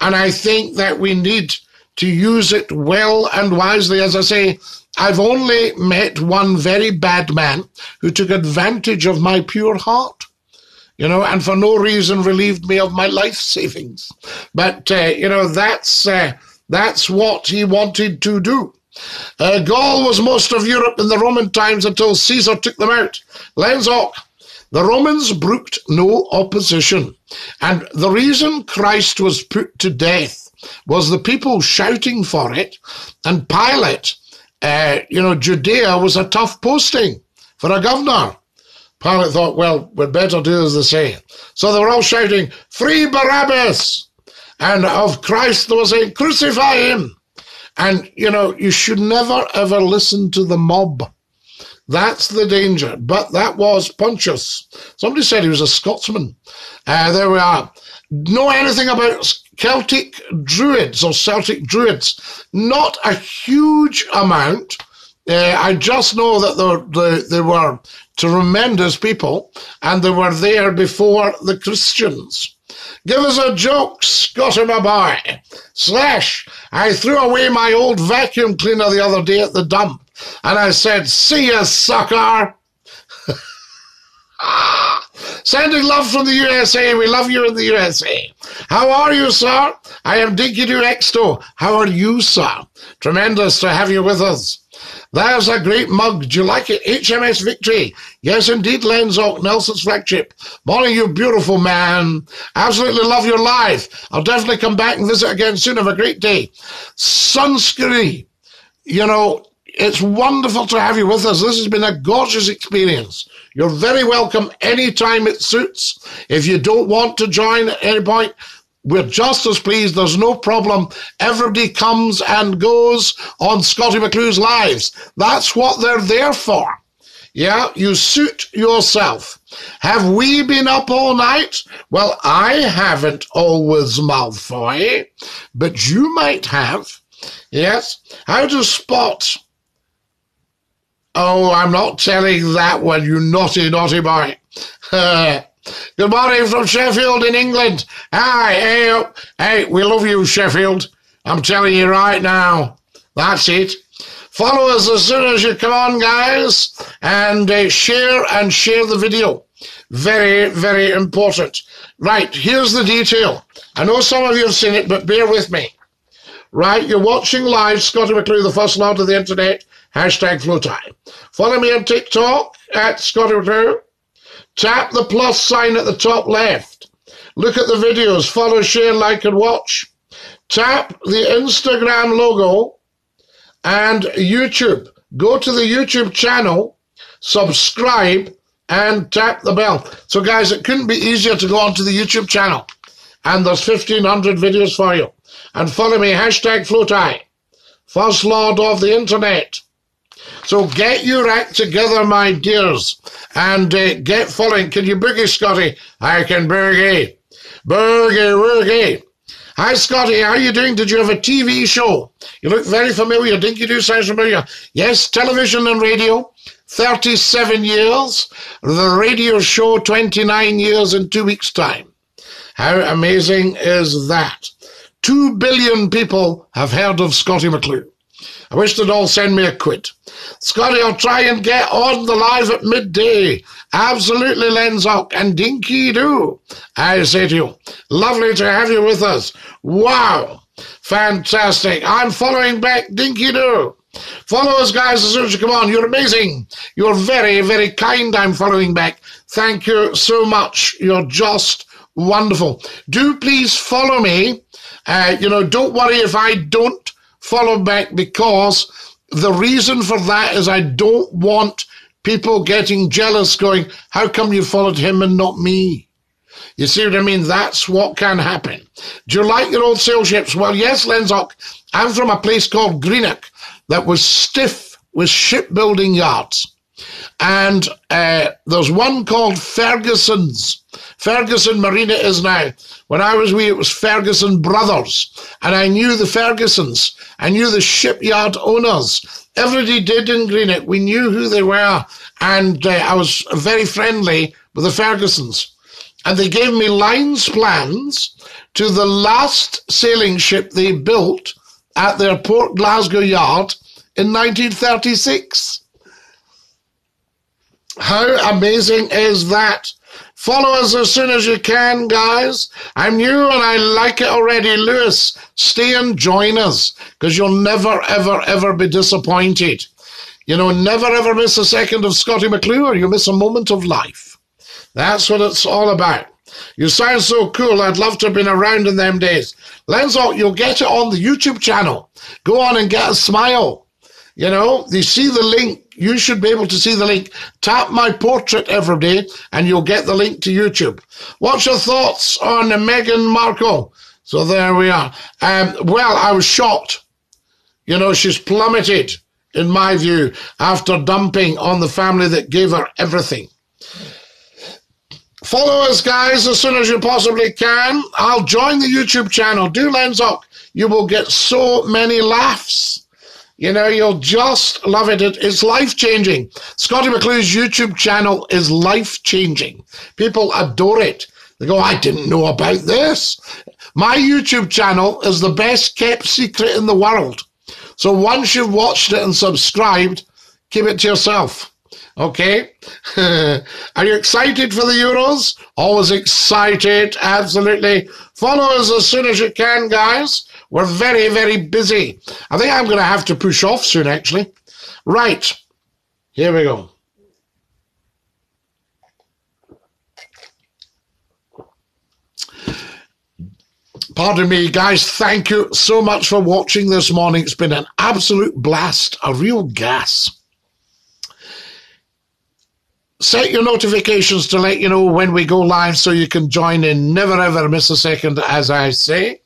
And I think that we need to use it well and wisely. As I say, I've only met one very bad man who took advantage of my pure heart, you know, and for no reason relieved me of my life savings. But, uh, you know, that's, uh, that's what he wanted to do. Uh, Gaul was most of Europe in the Roman times until Caesar took them out. Lenzock, the Romans brooked no opposition. And the reason Christ was put to death was the people shouting for it, and Pilate, uh, you know, Judea was a tough posting for a governor. Pilate thought, well, we'd better do as they say. So they were all shouting, Free Barabbas! And of Christ, they were saying, Crucify him! And, you know, you should never ever listen to the mob. That's the danger. But that was Pontius. Somebody said he was a Scotsman. Uh, there we are. Know anything about Celtic Druids or Celtic Druids. Not a huge amount. Uh, I just know that they, they, were tremendous people and they were there before the Christians. Give us a joke, Scotty my boy. Slash, I threw away my old vacuum cleaner the other day at the dump and I said, see ya, sucker. Sending love from the USA. We love you in the USA. How are you, sir? I am Dinky Doo Exto. How are you, sir? Tremendous to have you with us. There's a great mug. Do you like it? HMS Victory. Yes, indeed, Lenzock, Nelson's flagship. Morning, you beautiful man. Absolutely love your life. I'll definitely come back and visit again soon. Have a great day. Sunscreen. You know, it's wonderful to have you with us. This has been a gorgeous experience. You're very welcome anytime it suits. If you don't want to join at any point, we're just as pleased. There's no problem. Everybody comes and goes on Scottie McClue's lives. That's what they're there for. Yeah, you suit yourself. Have we been up all night? Well, I haven't always, Malfoy, but you might have. Yes. How to spot Oh, I'm not telling that one, you naughty, naughty boy. Good morning from Sheffield in England. Hi, hey, hey, we love you, Sheffield. I'm telling you right now. That's it. Follow us as soon as you come on, guys, and uh, share and share the video. Very, very important. Right, here's the detail. I know some of you have seen it, but bear with me. Right, you're watching live Scottie McClue, the first lord of the internet. Hashtag FLOTI. Follow me on TikTok at Scottie McClue. Tap the plus sign at the top left. Look at the videos. Follow, share, like, and watch. Tap the Instagram logo and YouTube. Go to the YouTube channel, subscribe, and tap the bell. So, guys, it couldn't be easier to go onto the YouTube channel. And there's 1,500 videos for you. And follow me, hashtag FLOTI. First Lord of the Internet. So get your act together, my dears, and uh, get following. Can you boogie, Scotty? I can boogie. Boogie, boogie. Hi, Scotty. How are you doing? Did you have a TV show? You look very familiar. Dinky Doo sounds familiar. Yes, television and radio. 37 years. The radio show, 29 years in two weeks' time. How amazing is that? Two billion people have heard of Scottie McClue. I wish they'd all send me a quid. Scotty, I'll try and get on the live at midday. Absolutely, Lenzok and Dinky Doo. I say to you, lovely to have you with us. Wow. Fantastic. I'm following back Dinky Doo. Follow us, guys, as soon as you come on. You're amazing. You're very, very kind. I'm following back. Thank you so much. You're just wonderful. Do please follow me. Uh, you know, don't worry if I don't follow back because the reason for that is I don't want people getting jealous going, how come you followed him and not me? You see what I mean? That's what can happen. Do you like your old sail ships? Well, yes, Lenzok. I'm from a place called Greenock that was stiff with shipbuilding yards. And uh, there's one called Ferguson's. Ferguson Marine is now. When I was wee, it was Ferguson Brothers. And I knew the Fergusons. I knew the shipyard owners. Everybody did in Greenock. We knew who they were. And uh, I was very friendly with the Fergusons. And they gave me lines plans to the last sailing ship they built at their Port Glasgow yard in 1936. How amazing is that? Follow us as soon as you can, guys. I'm new and I like it already. Lewis, stay and join us because you'll never, ever, ever be disappointed. You know, never ever miss a second of Scottie McClue. you miss a moment of life. That's what it's all about. You sound so cool. I'd love to have been around in them days. Lenzo, you'll get it on the YouTube channel. Go on and get a smile. You know, you see the link. You should be able to see the link. Tap my portrait every day and you'll get the link to YouTube. What's your thoughts on Meghan Markle? So there we are. Um, well, I was shocked. You know, she's plummeted, in my view, after dumping on the family that gave her everything. Follow us, guys, as soon as you possibly can. I'll join the YouTube channel. Do Lenzok. You will get so many laughs. You know, you'll just love it. it it's life changing. Scottie McClue's YouTube channel is life changing. People adore it. They go, I didn't know about this. My YouTube channel is the best kept secret in the world. So once you've watched it and subscribed, keep it to yourself. Okay? Are you excited for the Euros? Always excited, absolutely. Follow us as soon as you can, guys. We're very, very busy. I think I'm going to have to push off soon, actually. Right. Here we go. Pardon me, guys. Thank you so much for watching this morning. It's been an absolute blast, a real gas. Set your notifications to let you know when we go live so you can join in. Never ever miss a second, as I say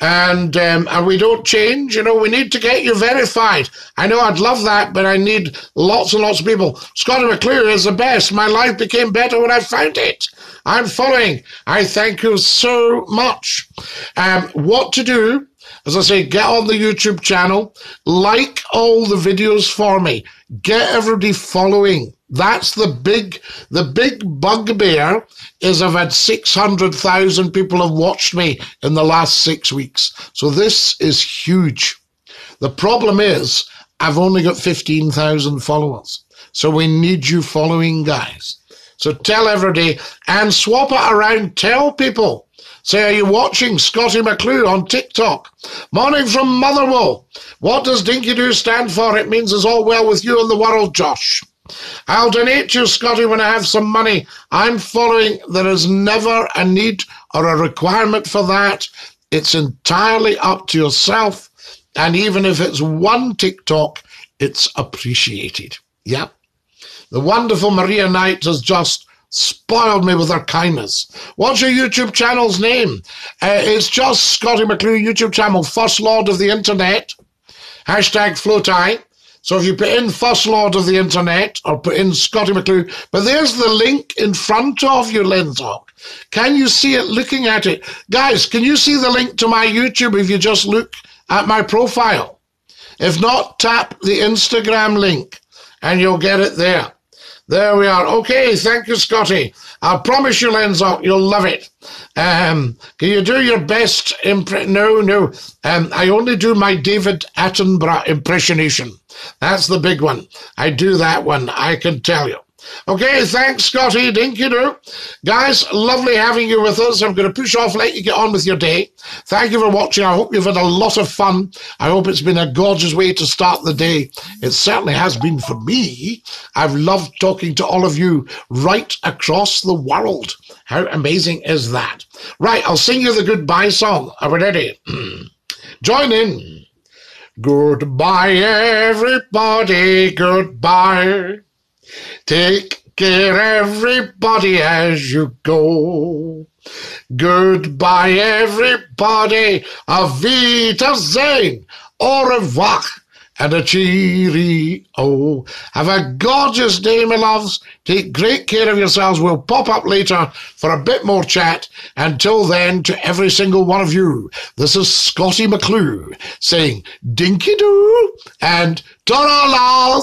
and um, and we don't change. You know, we need to get you verified. I know I'd love that, but I need lots and lots of people. Scottie McClue is the best. My life became better when I found it. I'm following. I thank you so much. Um, what to do? As I say, get on the YouTube channel, like all the videos for me, get everybody following. That's the big, the big bugbear is I've had 600,000 people have watched me in the last six weeks. So this is huge. The problem is I've only got 15,000 followers. So we need you following guys. So tell everybody and swap it around. Tell people. Say, are you watching Scottie McClue on TikTok? Morning from Motherwell. What does Dinky Doo stand for? It means it's all well with you and the world, Josh. I'll donate you, Scotty, when I have some money. I'm following. There is never a need or a requirement for that. It's entirely up to yourself. And even if it's one TikTok, it's appreciated. Yep. The wonderful Maria Knight has just spoiled me with her kindness. What's your YouTube channel's name? Uh, it's just Scottie McClue YouTube channel, First Lord of the Internet. Hashtag FLOTI. So if you put in First Lord of the Internet or put in Scottie McClue, but there's the link in front of you, Linsock. Can you see it looking at it? Guys, can you see the link to my YouTube if you just look at my profile? If not, tap the Instagram link and you'll get it there. There we are. Okay, thank you, Scotty. I promise you, Lenzo, you'll love it. Um, can you do your best impression? No, no. Um, I only do my David Attenborough impersonation. That's the big one. I do that one, I can tell you. Okay, thanks, Scottie. Dinky do. Guys, lovely having you with us. I'm going to push off, let you get on with your day. Thank you for watching. I hope you've had a lot of fun. I hope it's been a gorgeous way to start the day. It certainly has been for me. I've loved talking to all of you right across the world. How amazing is that? Right, I'll sing you the goodbye song. Are we ready? Join in. Goodbye, everybody. Goodbye. Take care, everybody, as you go. Goodbye, everybody. Auf Wiedersehen. Au revoir. And a cheery oh. Have a gorgeous day, my loves. Take great care of yourselves. We'll pop up later for a bit more chat. Until then, to every single one of you, this is Scottie McClue saying dinky doo and ta-ra,